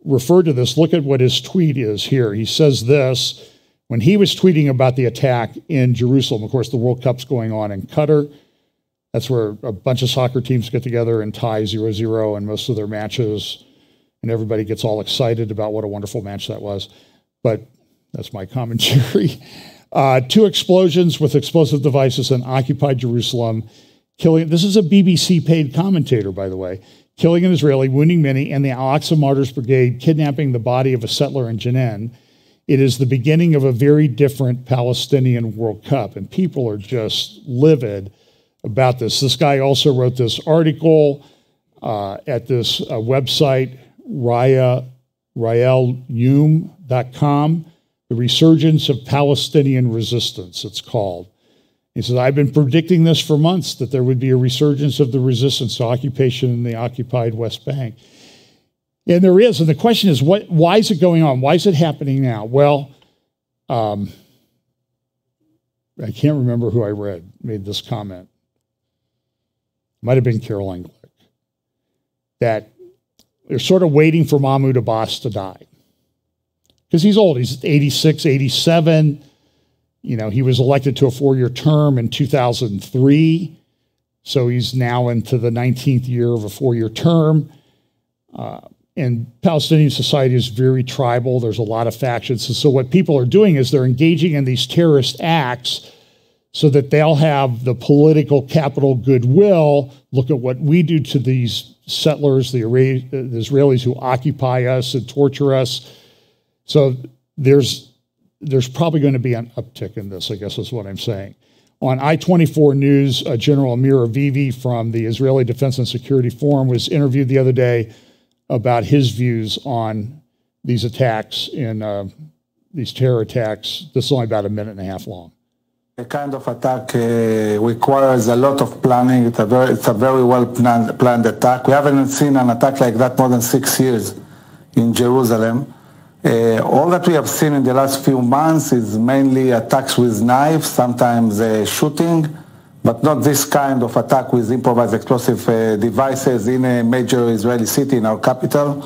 referred to this. Look at what his tweet is here. He says this when he was tweeting about the attack in Jerusalem. Of course, the World Cup's going on in Qatar. That's where a bunch of soccer teams get together and tie 0 0 in most of their matches. And everybody gets all excited about what a wonderful match that was. But that's my [LAUGHS] commentary. Uh, two explosions with explosive devices in occupied Jerusalem, killing. This is a BBC paid commentator, by the way. Killing an Israeli, wounding many, and the Al Aqsa Martyrs Brigade kidnapping the body of a settler in Jenin. It is the beginning of a very different Palestinian World Cup, and people are just livid about this. This guy also wrote this article uh, at this uh, website, Raya, The Resurgence of Palestinian Resistance, it's called. He says, I've been predicting this for months that there would be a resurgence of the resistance to occupation in the occupied West Bank. And there is. And the question is, what, why is it going on? Why is it happening now? Well, um, I can't remember who I read made this comment might have been Caroline Glick, that they're sort of waiting for Mahmoud Abbas to die. Because he's old, he's 86, 87. You know, he was elected to a four year term in 2003. So he's now into the 19th year of a four year term. Uh, and Palestinian society is very tribal. There's a lot of factions. And so what people are doing is they're engaging in these terrorist acts so that they'll have the political capital goodwill. Look at what we do to these settlers, the, the Israelis who occupy us and torture us. So there's there's probably going to be an uptick in this, I guess is what I'm saying. On I 24 News, uh, General Amir Avivi from the Israeli Defense and Security Forum was interviewed the other day about his views on these attacks in uh, these terror attacks. This is only about a minute and a half long. A kind of attack uh, requires a lot of planning. It's a very, it's a very well planned, planned attack. We haven't seen an attack like that more than six years in Jerusalem. Uh, all that we have seen in the last few months is mainly attacks with knives, sometimes uh, shooting, but not this kind of attack with improvised explosive uh, devices in a major Israeli city in our capital.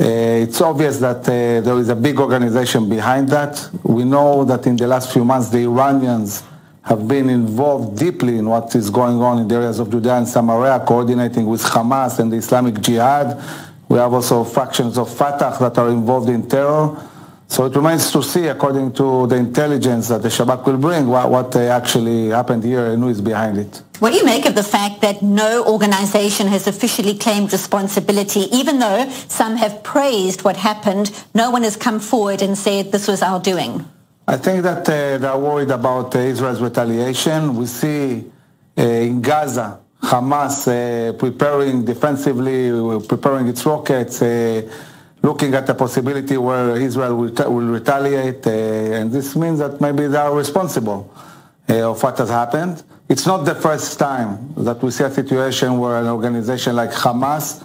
Uh, it's obvious that uh, there is a big organization behind that. We know that in the last few months the Iranians have been involved deeply in what is going on in the areas of Judea and Samaria, coordinating with Hamas and the Islamic Jihad. We have also factions of Fatah that are involved in terror. So it remains to see, according to the intelligence that the Shabak will bring, what, what actually happened here and who is behind it. What do you make of the fact that no organization has officially claimed responsibility, even though some have praised what happened, no one has come forward and said this was our doing? I think that uh, they're worried about uh, Israel's retaliation. We see uh, in Gaza, Hamas uh, preparing defensively, preparing its rockets, uh, looking at the possibility where Israel will, will retaliate, uh, and this means that maybe they are responsible uh, of what has happened. It's not the first time that we see a situation where an organization like Hamas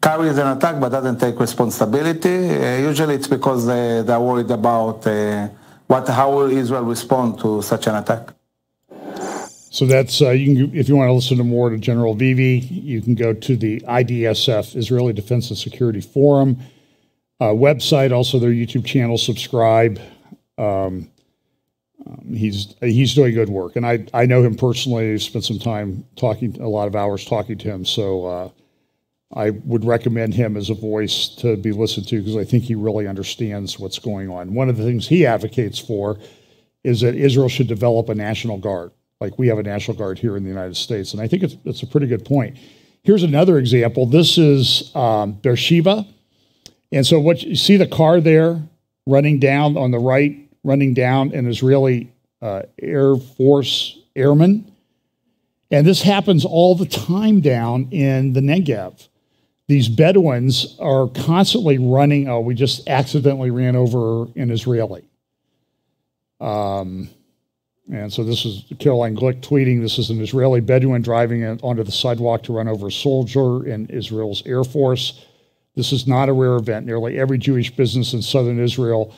carries an attack but doesn't take responsibility. Uh, usually it's because they, they're worried about uh, what, how will Israel respond to such an attack. So that's uh, you can if you want to listen to more to General Avivi, you can go to the IDSF Israeli Defense and Security Forum uh, website, also their YouTube channel. Subscribe. Um, um, he's he's doing good work, and I I know him personally. i Spent some time talking, a lot of hours talking to him. So uh, I would recommend him as a voice to be listened to because I think he really understands what's going on. One of the things he advocates for is that Israel should develop a national guard, like we have a national guard here in the United States, and I think it's it's a pretty good point. Here's another example. This is um, Beersheba. And so what you see the car there running down on the right, running down an Israeli uh, Air Force airman. And this happens all the time down in the Negev. These Bedouins are constantly running. Oh, we just accidentally ran over an Israeli. Um, and so this is Caroline Glick tweeting this is an Israeli Bedouin driving onto the sidewalk to run over a soldier in Israel's Air Force. This is not a rare event. Nearly every Jewish business in southern Israel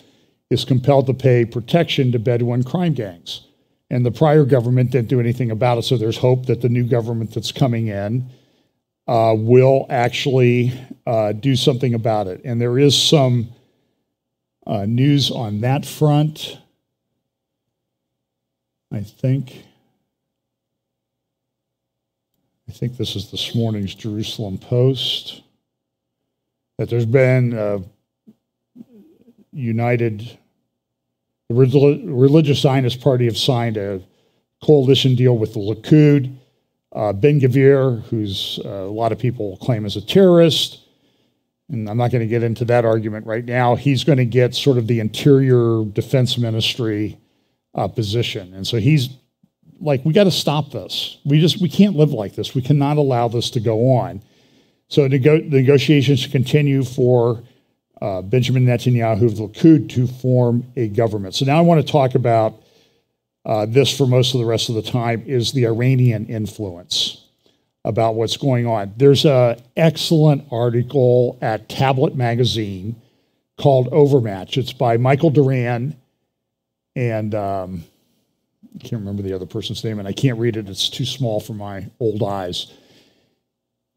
is compelled to pay protection to Bedouin crime gangs. And the prior government didn't do anything about it. So there's hope that the new government that's coming in uh, will actually uh, do something about it. And there is some uh, news on that front. I think. I think this is this morning's Jerusalem Post that there's been a united, the religious Zionist party have signed a coalition deal with the Likud. Uh, ben Gvir, who's uh, a lot of people claim is a terrorist, and I'm not going to get into that argument right now. He's going to get sort of the interior defense ministry uh, position, and so he's like, we got to stop this. We just we can't live like this. We cannot allow this to go on. So nego- the negotiations continue for uh, Benjamin Netanyahu of the Likud to form a government. So now I want to talk about uh, this for most of the rest of the time is the Iranian influence about what's going on. There's an excellent article at Tablet Magazine called Overmatch. It's by Michael Doran and um, I can't remember the other person's name, and I can't read it. It's too small for my old eyes.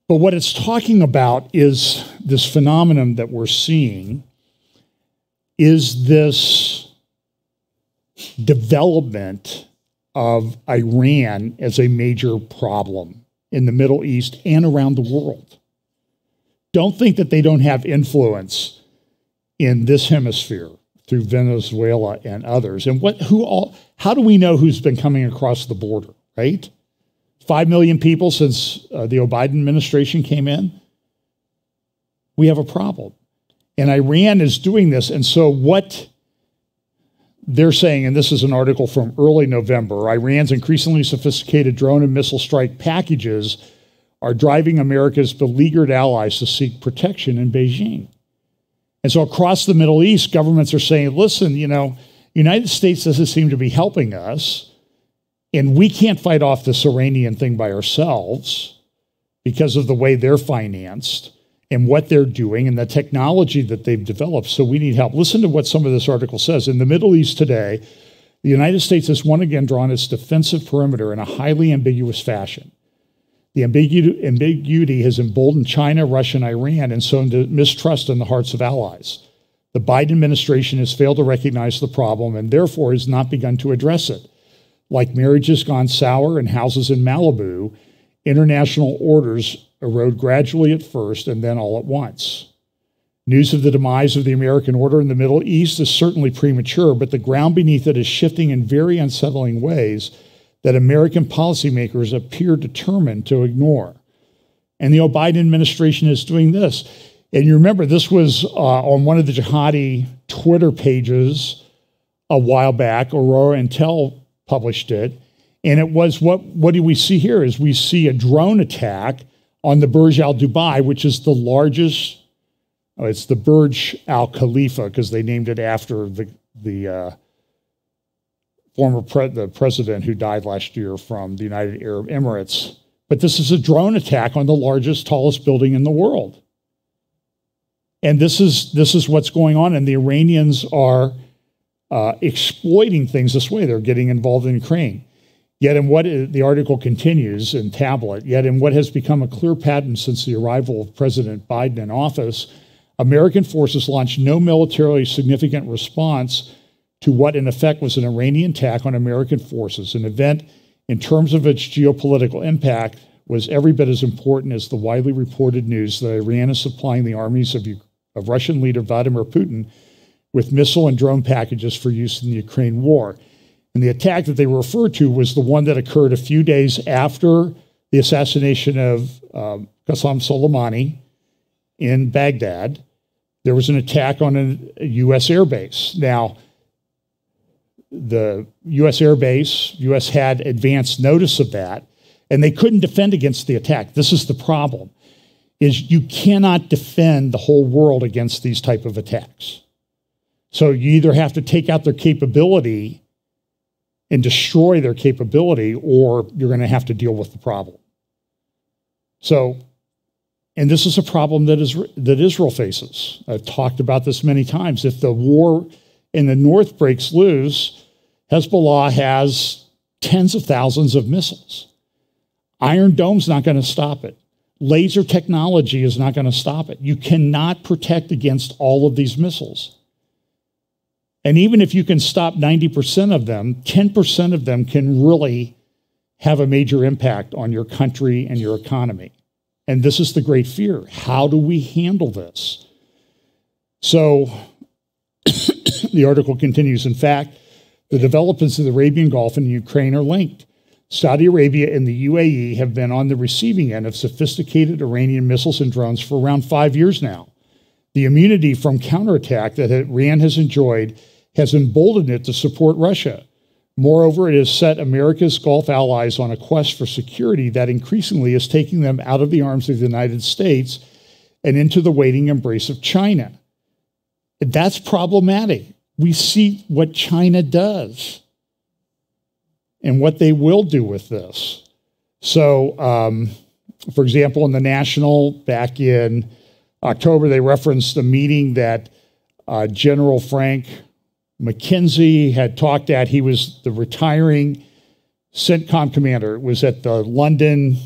But what it's talking about is this phenomenon that we're seeing is this development of Iran as a major problem in the Middle East and around the world. Don't think that they don't have influence in this hemisphere through Venezuela and others. And what who all how do we know who's been coming across the border, right? 5 million people since uh, the Biden administration came in. We have a problem. And Iran is doing this. And so, what they're saying, and this is an article from early November Iran's increasingly sophisticated drone and missile strike packages are driving America's beleaguered allies to seek protection in Beijing. And so, across the Middle East, governments are saying, listen, you know, United States doesn't seem to be helping us. And we can't fight off this Iranian thing by ourselves because of the way they're financed and what they're doing and the technology that they've developed. So we need help. Listen to what some of this article says. In the Middle East today, the United States has once again drawn its defensive perimeter in a highly ambiguous fashion. The ambiguity has emboldened China, Russia, and Iran and sown mistrust in the hearts of allies. The Biden administration has failed to recognize the problem and therefore has not begun to address it. Like marriages gone sour and houses in Malibu, international orders erode gradually at first and then all at once. News of the demise of the American order in the Middle East is certainly premature, but the ground beneath it is shifting in very unsettling ways that American policymakers appear determined to ignore. And the Biden administration is doing this. And you remember, this was uh, on one of the jihadi Twitter pages a while back. Aurora Intel published it. And it was what, what do we see here? Is we see a drone attack on the Burj Al Dubai, which is the largest, oh, it's the Burj Al Khalifa, because they named it after the, the uh, former pre- the president who died last year from the United Arab Emirates. But this is a drone attack on the largest, tallest building in the world. And this is, this is what's going on. And the Iranians are uh, exploiting things this way. They're getting involved in Ukraine. Yet, in what the article continues in Tablet, yet in what has become a clear pattern since the arrival of President Biden in office, American forces launched no militarily significant response to what, in effect, was an Iranian attack on American forces, an event in terms of its geopolitical impact was every bit as important as the widely reported news that Iran is supplying the armies of, of Russian leader Vladimir Putin with missile and drone packages for use in the Ukraine war. And the attack that they refer to was the one that occurred a few days after the assassination of um, Qasem Soleimani in Baghdad. There was an attack on a, a U.S. airbase. Now, the U.S. airbase, U.S. had advance notice of that, and they couldn't defend against the attack. This is the problem: is you cannot defend the whole world against these type of attacks. So you either have to take out their capability and destroy their capability, or you're going to have to deal with the problem. So, and this is a problem that, is, that Israel faces. I've talked about this many times. If the war in the north breaks loose, Hezbollah has tens of thousands of missiles. Iron Dome's not going to stop it. Laser technology is not going to stop it. You cannot protect against all of these missiles. And even if you can stop 90% of them, 10% of them can really have a major impact on your country and your economy. And this is the great fear. How do we handle this? So [CLEARS THROAT] the article continues. In fact, the developments in the Arabian Gulf and Ukraine are linked. Saudi Arabia and the UAE have been on the receiving end of sophisticated Iranian missiles and drones for around five years now. The immunity from counterattack that Iran has enjoyed has emboldened it to support Russia. Moreover, it has set America's Gulf allies on a quest for security that increasingly is taking them out of the arms of the United States and into the waiting embrace of China. That's problematic. We see what China does and what they will do with this. So, um, for example, in the National back in October, they referenced a meeting that uh, General Frank McKenzie had talked at. He was the retiring CENTCOM commander. It was at the London,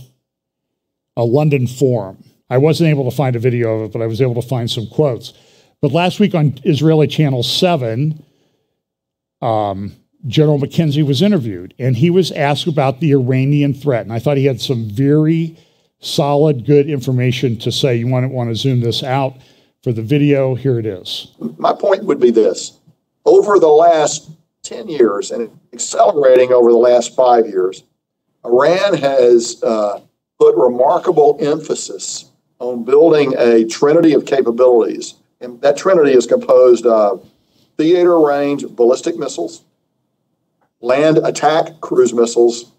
a London forum. I wasn't able to find a video of it, but I was able to find some quotes. But last week on Israeli Channel 7, um, General McKenzie was interviewed, and he was asked about the Iranian threat. And I thought he had some very solid, good information to say. You want to, want to zoom this out for the video. Here it is. My point would be this over the last 10 years and accelerating over the last five years, Iran has uh, put remarkable emphasis on building a trinity of capabilities. And that trinity is composed of theater range ballistic missiles, land attack cruise missiles,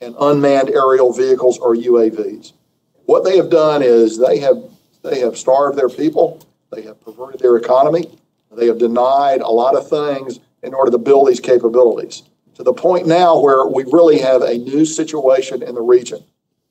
and unmanned aerial vehicles or UAVs. What they have done is they have they have starved their people, they have perverted their economy, they have denied a lot of things in order to build these capabilities. To the point now where we really have a new situation in the region.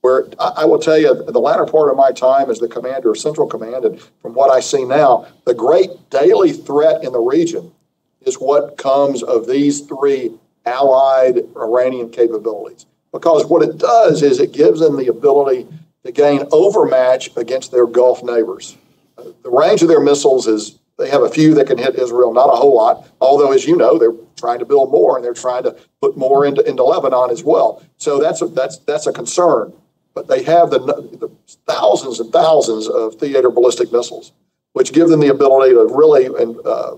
Where I, will tell you, the latter part of my time as the commander of Central Command, and from what I see now, the great daily threat in the region is what comes of these three allied Iranian capabilities. Because what it does is it gives them the ability to gain overmatch against their Gulf neighbors. The range of their missiles is they have a few that can hit Israel, not a whole lot. Although, as you know, they're trying to build more and they're trying to put more into, into Lebanon as well. So that's a, that's that's a concern. But they have the, the thousands and thousands of theater ballistic missiles, which give them the ability to really uh,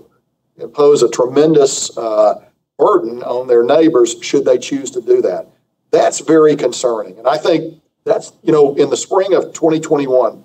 impose a tremendous uh, burden on their neighbors should they choose to do that. That's very concerning. And I think that's, you know, in the spring of 2021,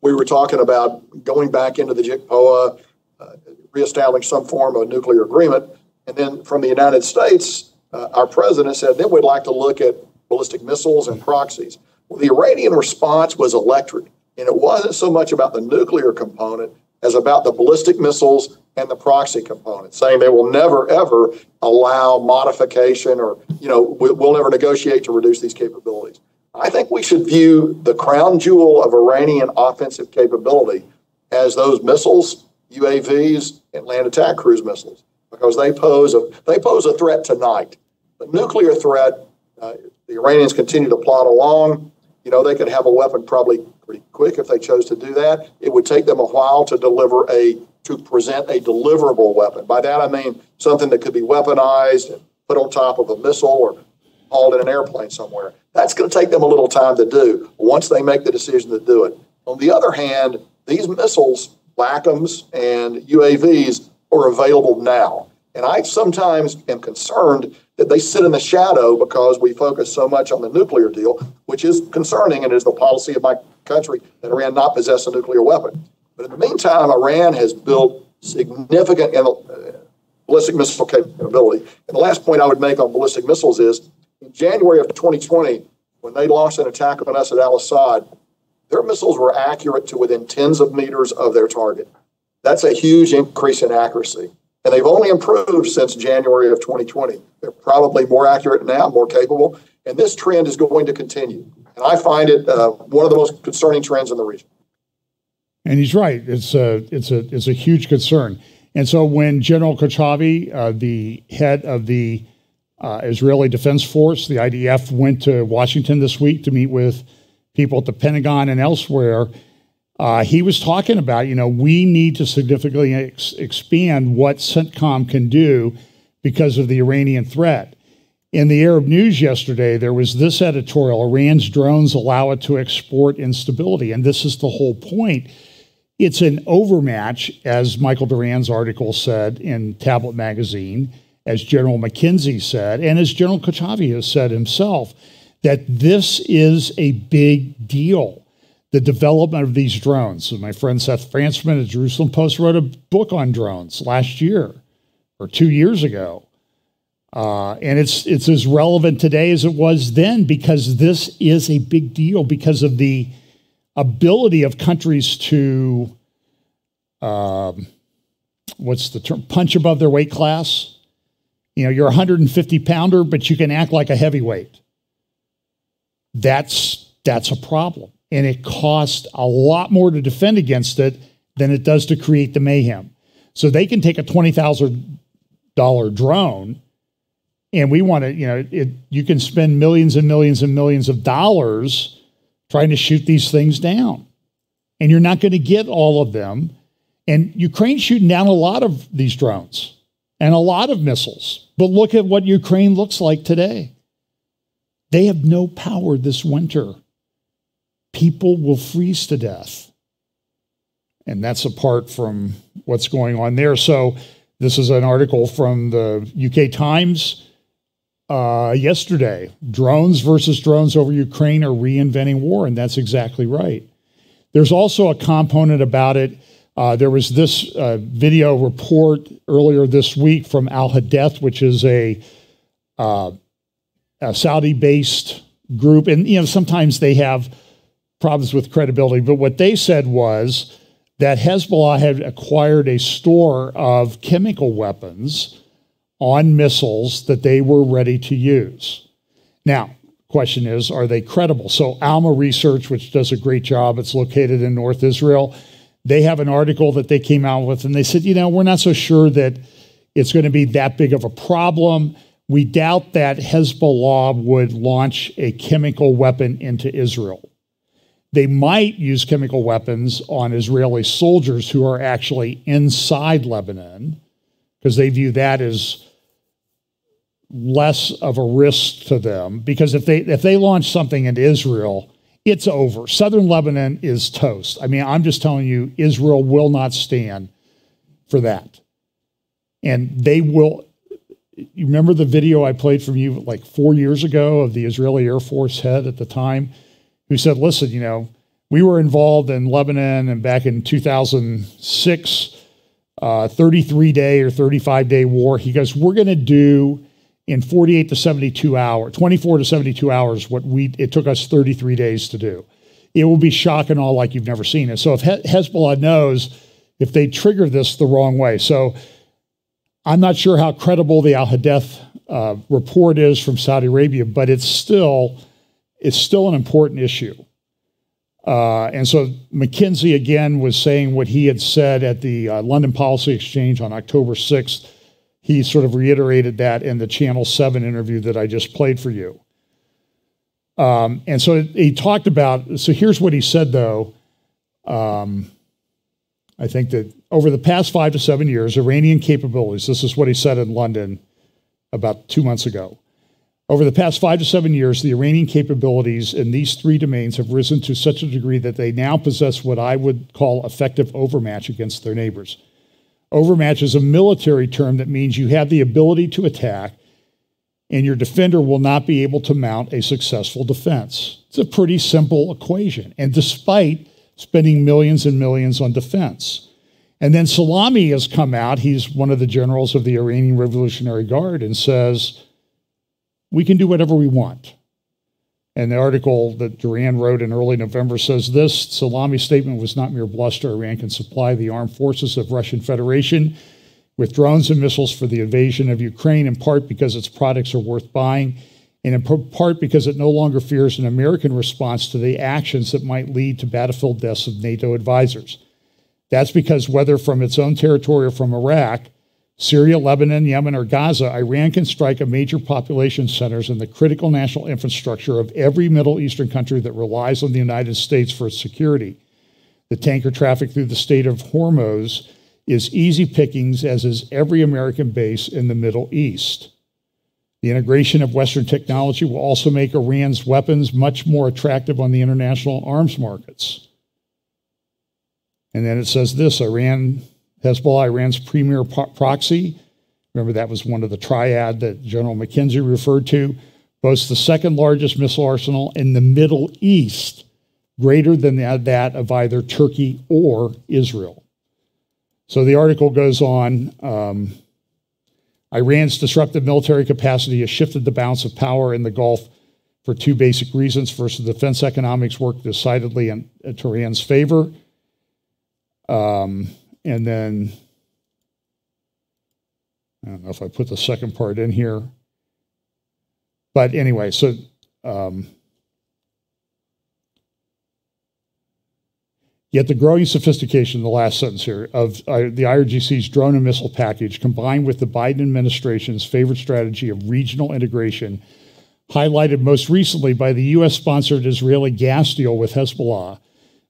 we were talking about going back into the JCPOA, uh, reestablishing some form of nuclear agreement. And then from the United States, uh, our president said, then we'd like to look at ballistic missiles and proxies. Well, the Iranian response was electric. And it wasn't so much about the nuclear component as about the ballistic missiles and the proxy component, saying they will never, ever allow modification or, you know, we'll never negotiate to reduce these capabilities. I think we should view the crown jewel of Iranian offensive capability as those missiles, UAVs, and land attack cruise missiles, because they pose a they pose a threat tonight. The nuclear threat, uh, the Iranians continue to plot along. You know, they could have a weapon probably pretty quick if they chose to do that. It would take them a while to deliver a to present a deliverable weapon. By that I mean something that could be weaponized and put on top of a missile or hauled in an airplane somewhere. That's going to take them a little time to do once they make the decision to do it. On the other hand, these missiles, LACMs and UAVs, are available now. And I sometimes am concerned that they sit in the shadow because we focus so much on the nuclear deal, which is concerning and is the policy of my country that Iran not possess a nuclear weapon. But in the meantime, Iran has built significant uh, ballistic missile capability. And the last point I would make on ballistic missiles is in January of 2020, when they launched an attack on us at Al Asad, their missiles were accurate to within tens of meters of their target. That's a huge increase in accuracy. And they've only improved since January of 2020. They're probably more accurate now, more capable. And this trend is going to continue. And I find it uh, one of the most concerning trends in the region. And he's right. It's a, it's a, it's a huge concern. And so when General Kochavi, uh, the head of the uh, Israeli Defense Force, the IDF, went to Washington this week to meet with people at the Pentagon and elsewhere, uh, he was talking about, you know, we need to significantly ex- expand what CENTCOM can do because of the Iranian threat. In the Arab News yesterday, there was this editorial Iran's drones allow it to export instability. And this is the whole point. It's an overmatch, as Michael Doran's article said in Tablet Magazine, as General McKenzie said, and as General Kochavi has said himself, that this is a big deal the development of these drones. So my friend Seth Frantzman at Jerusalem Post wrote a book on drones last year or two years ago. Uh, and it's it's as relevant today as it was then because this is a big deal because of the ability of countries to um, what's the term punch above their weight class. You know, you're a 150 pounder, but you can act like a heavyweight. That's that's a problem and it costs a lot more to defend against it than it does to create the mayhem. So they can take a twenty thousand dollar drone, and we want to, you know, it, you can spend millions and millions and millions of dollars trying to shoot these things down, and you're not going to get all of them. And Ukraine's shooting down a lot of these drones. and a lot of missiles. But look at what Ukraine looks like today. They have no power this winter. People will freeze to death. And that's apart from what's going on there. So, this is an article from the UK Times uh, yesterday. Drones versus drones over Ukraine are reinventing war, and that's exactly right. There's also a component about it. Uh, there was this uh, video report earlier this week from Al Hadath, which is a, uh, a Saudi-based group, and you know sometimes they have problems with credibility. But what they said was that Hezbollah had acquired a store of chemical weapons on missiles that they were ready to use. Now, question is, are they credible? So Alma Research, which does a great job, it's located in North Israel, they have an article that they came out with, and they said, you know, we're not so sure that it's going to be that big of a problem. We doubt that Hezbollah would launch a chemical weapon into Israel. They might use chemical weapons on Israeli soldiers who are actually inside Lebanon because they view that as less of a risk to them because if they if they launch something into Israel, it's over. Southern Lebanon is toast. I mean, I'm just telling you, Israel will not stand for that. And they will you remember the video I played from you like four years ago of the Israeli Air Force head at the time who said, listen, you know, we were involved in Lebanon and back in 2006, uh, 33 day or 35 day war. He goes, we're going to do in 48 to 72 hours, 24 to 72 hours, what we it took us 33 days to do. It will be shock and all like you've never seen it. So if Hezbollah knows if they trigger this the wrong way, so I'm not sure how credible the Al Hadath uh, report is from Saudi Arabia, but it's still it's still an important issue. Uh, and so McKenzie again was saying what he had said at the uh, London Policy Exchange on October 6th he sort of reiterated that in the Channel 7 interview that I just played for you. Um, and so he talked about, so here's what he said though. Um, I think that over the past five to seven years, Iranian capabilities, this is what he said in London about two months ago. Over the past five to seven years, the Iranian capabilities in these three domains have risen to such a degree that they now possess what I would call effective overmatch against their neighbors. Overmatch is a military term that means you have the ability to attack and your defender will not be able to mount a successful defense. It's a pretty simple equation. And despite spending millions and millions on defense. And then Salami has come out, he's one of the generals of the Iranian Revolutionary Guard, and says, We can do whatever we want. And the article that Doran wrote in early November says this Salami statement was not mere bluster. Iran can supply the armed forces of Russian Federation with drones and missiles for the invasion of Ukraine, in part because its products are worth buying, and in part because it no longer fears an American response to the actions that might lead to battlefield deaths of NATO advisors. That's because whether from its own territory or from Iraq, Syria, Lebanon, Yemen, or Gaza, Iran can strike at major population centers and the critical national infrastructure of every Middle Eastern country that relies on the United States for its security. The tanker traffic through the Strait of Hormuz is easy pickings, as is every American base in the Middle East. The integration of Western technology will also make Iran's weapons much more attractive on the international arms markets. And then it says this Iran Hezbollah, Iran's premier proxy, remember that was one of the triad that General McKenzie referred to, boasts the second largest missile arsenal in the Middle East, greater than that of either Turkey or Israel. So the article goes on. Um, Iran's disruptive military capacity has shifted the balance of power in the Gulf for two basic reasons. First, the defense economics work decidedly in Iran's favor. Um, and then, I don't know if I put the second part in here. But anyway, so um, Yet the growing sophistication, the last sentence here, of uh, the IRGC's drone and missile package, combined with the Biden administration's favorite strategy of regional integration, highlighted most recently by the U.S. sponsored Israeli gas deal with Hezbollah,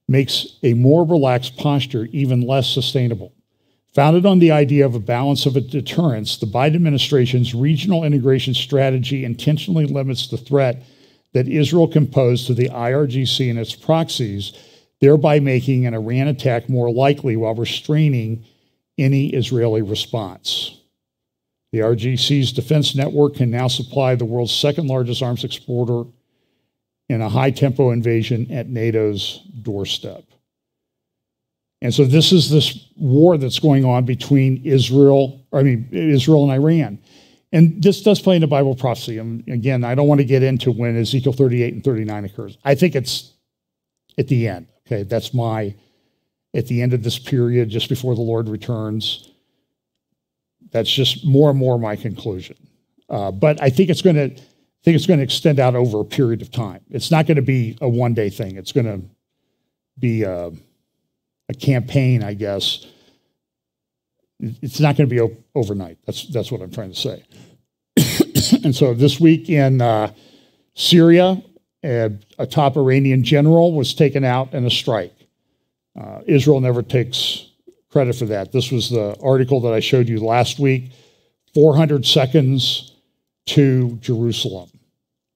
makes a more relaxed posture even less sustainable. Founded on the idea of a balance of deterrence, the Biden administration's regional integration strategy intentionally limits the threat that Israel can pose to the IRGC and its proxies, thereby making an Iran attack more likely while restraining any Israeli response. The IRGC's defense network can now supply the world's second largest arms exporter in a high tempo invasion at NATO's doorstep. And so this is this war that's going on between Israel, I mean, Israel and Iran. And this does play into Bible prophecy. And again, I don't want to get into when Ezekiel 38 and 39 occurs. I think it's at the end. Okay, that's my at the end of this period, just before the Lord returns. That's just more and more my conclusion. Uh, but I think it's going to think it's going to extend out over a period of time. It's not going to be a one day thing. It's going to be a, a campaign, I guess. It's not going to be overnight. That's that's what I'm trying to say. [COUGHS] and so this week in uh, Syria, a, a, top Iranian general was taken out in a strike. Uh, Israel never takes credit for that. This was the article that I showed you last week. 400 seconds to Jerusalem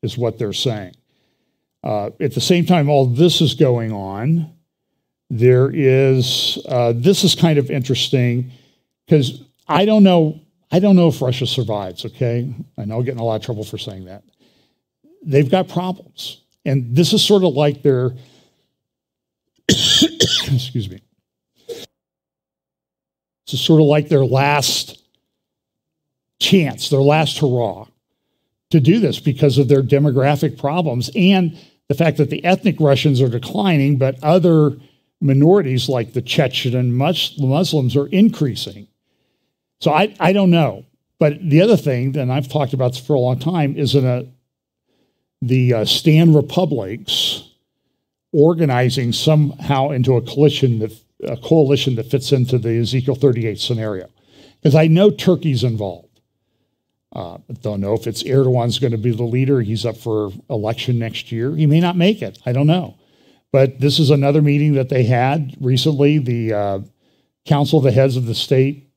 is what they're saying. Uh, at the same time, all this is going on. There is uh, this is kind of interesting because I don't know I don't know if Russia survives. Okay, I know I'll get in a lot of trouble for saying that. They've got problems, and this is sort of like their [COUGHS] excuse me. It's sort of like their last chance, their last hurrah to do this because of their demographic problems and the fact that the ethnic Russians are declining, but other minorities like the Chechen and Muslims are increasing. So I, I don't know. But the other thing, and I've talked about this for a long time, is in a, the uh, Stan republics organizing somehow into a coalition that a coalition that fits into the Ezekiel 38 scenario. Because I know Turkey's involved. Uh, don't know if it's Erdogan's going to be the leader. He's up for election next year. He may not make it. I don't know. But this is another meeting that they had recently. The uh, Council of the Heads of the State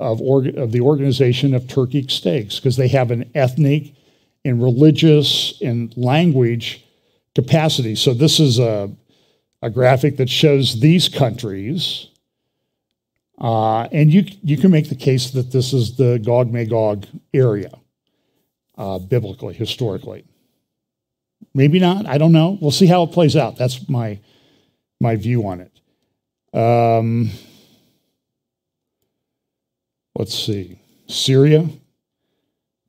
of, of the Organization of Turkic States, because they have an ethnic and religious and language capacity. So this is a, a graphic that shows these countries. Uh, and you, you can make the case that this is the Gog Magog area, uh, biblically, historically. Maybe not. I don't know. We'll see how it plays out. That's my my view on it. Um, let's see. Syria,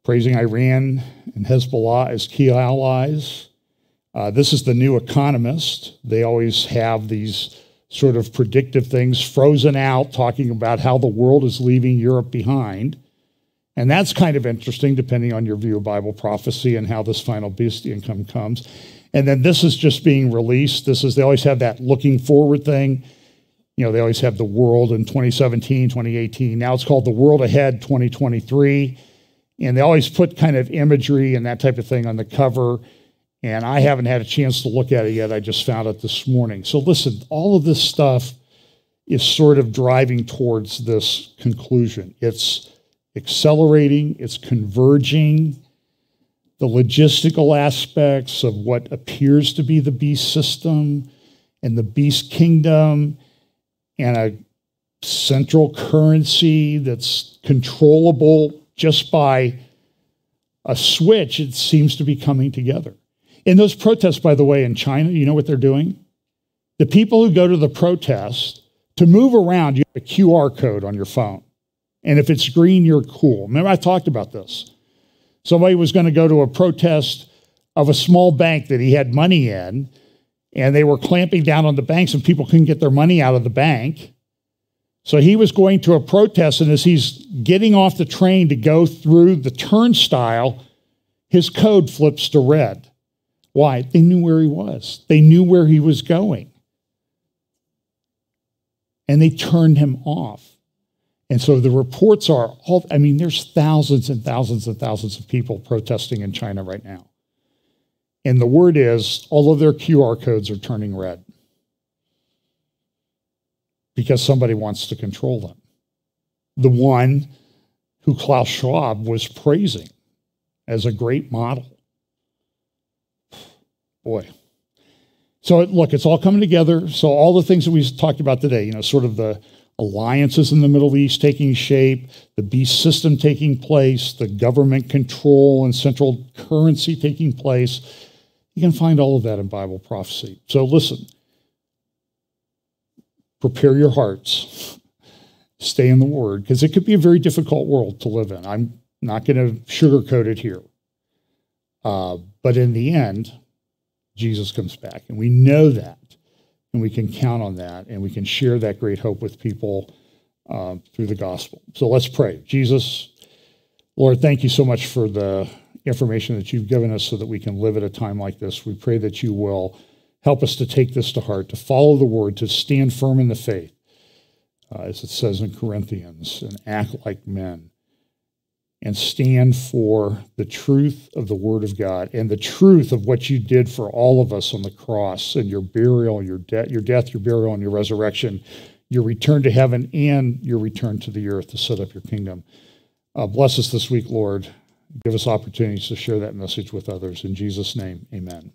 praising Iran and Hezbollah as key allies. Uh, this is the New Economist. They always have these sort of predictive things frozen out, talking about how the world is leaving Europe behind. And that's kind of interesting, depending on your view of Bible prophecy and how this final beast income comes. And then this is just being released. This is, they always have that looking forward thing. You know, they always have the world in 2017, 2018. Now it's called the world ahead 2023. And they always put kind of imagery and that type of thing on the cover. And I haven't had a chance to look at it yet. I just found it this morning. So listen, all of this stuff is sort of driving towards this conclusion. It's accelerating, it's converging. The logistical aspects of what appears to be the beast system and the beast kingdom and a central currency that's controllable just by a switch, it seems to be coming together. In those protests, by the way, in China, you know what they're doing? The people who go to the protest, to move around, you have a QR code on your phone. And if it's green, you're cool. Remember, I talked about this. Somebody was going to go to a protest of a small bank that he had money in, and they were clamping down on the banks, and people couldn't get their money out of the bank. So he was going to a protest, and as he's getting off the train to go through the turnstile, his code flips to red. Why? They knew where he was, they knew where he was going. And they turned him off. And so the reports are all, I mean, there's thousands and thousands and thousands of people protesting in China right now. And the word is all of their QR codes are turning red because somebody wants to control them. the one who Klaus Schwab was praising as a great model. Boy. So look, it's all coming together. So all the things that we talked about today, you know, sort of the alliances in the Middle East taking shape, the beast system taking place, the government control and central currency taking place. You can find all of that in Bible prophecy. So listen, prepare your hearts, stay in the Word, because it could be a very difficult world to live in. I'm not going to sugarcoat it here. Uh, but in the end, Jesus comes back. And we know that. And we can count on that. And we can share that great hope with people uh, through the gospel. So let's pray. Jesus, Lord, thank you so much for the information that you've given us so that we can live at a time like this. We pray that you will help us to take this to heart, to follow the word, to stand firm in the faith, uh, as it says in Corinthians, and act like men and stand for the truth of the Word of God and the truth of what you did for all of us on the cross and your burial, your, de- your death, your burial, and your resurrection, your return to heaven, and your return to the earth to set up your kingdom. Uh, bless us this week, Lord. Give us opportunities to share that message with others. In Jesus' name, amen.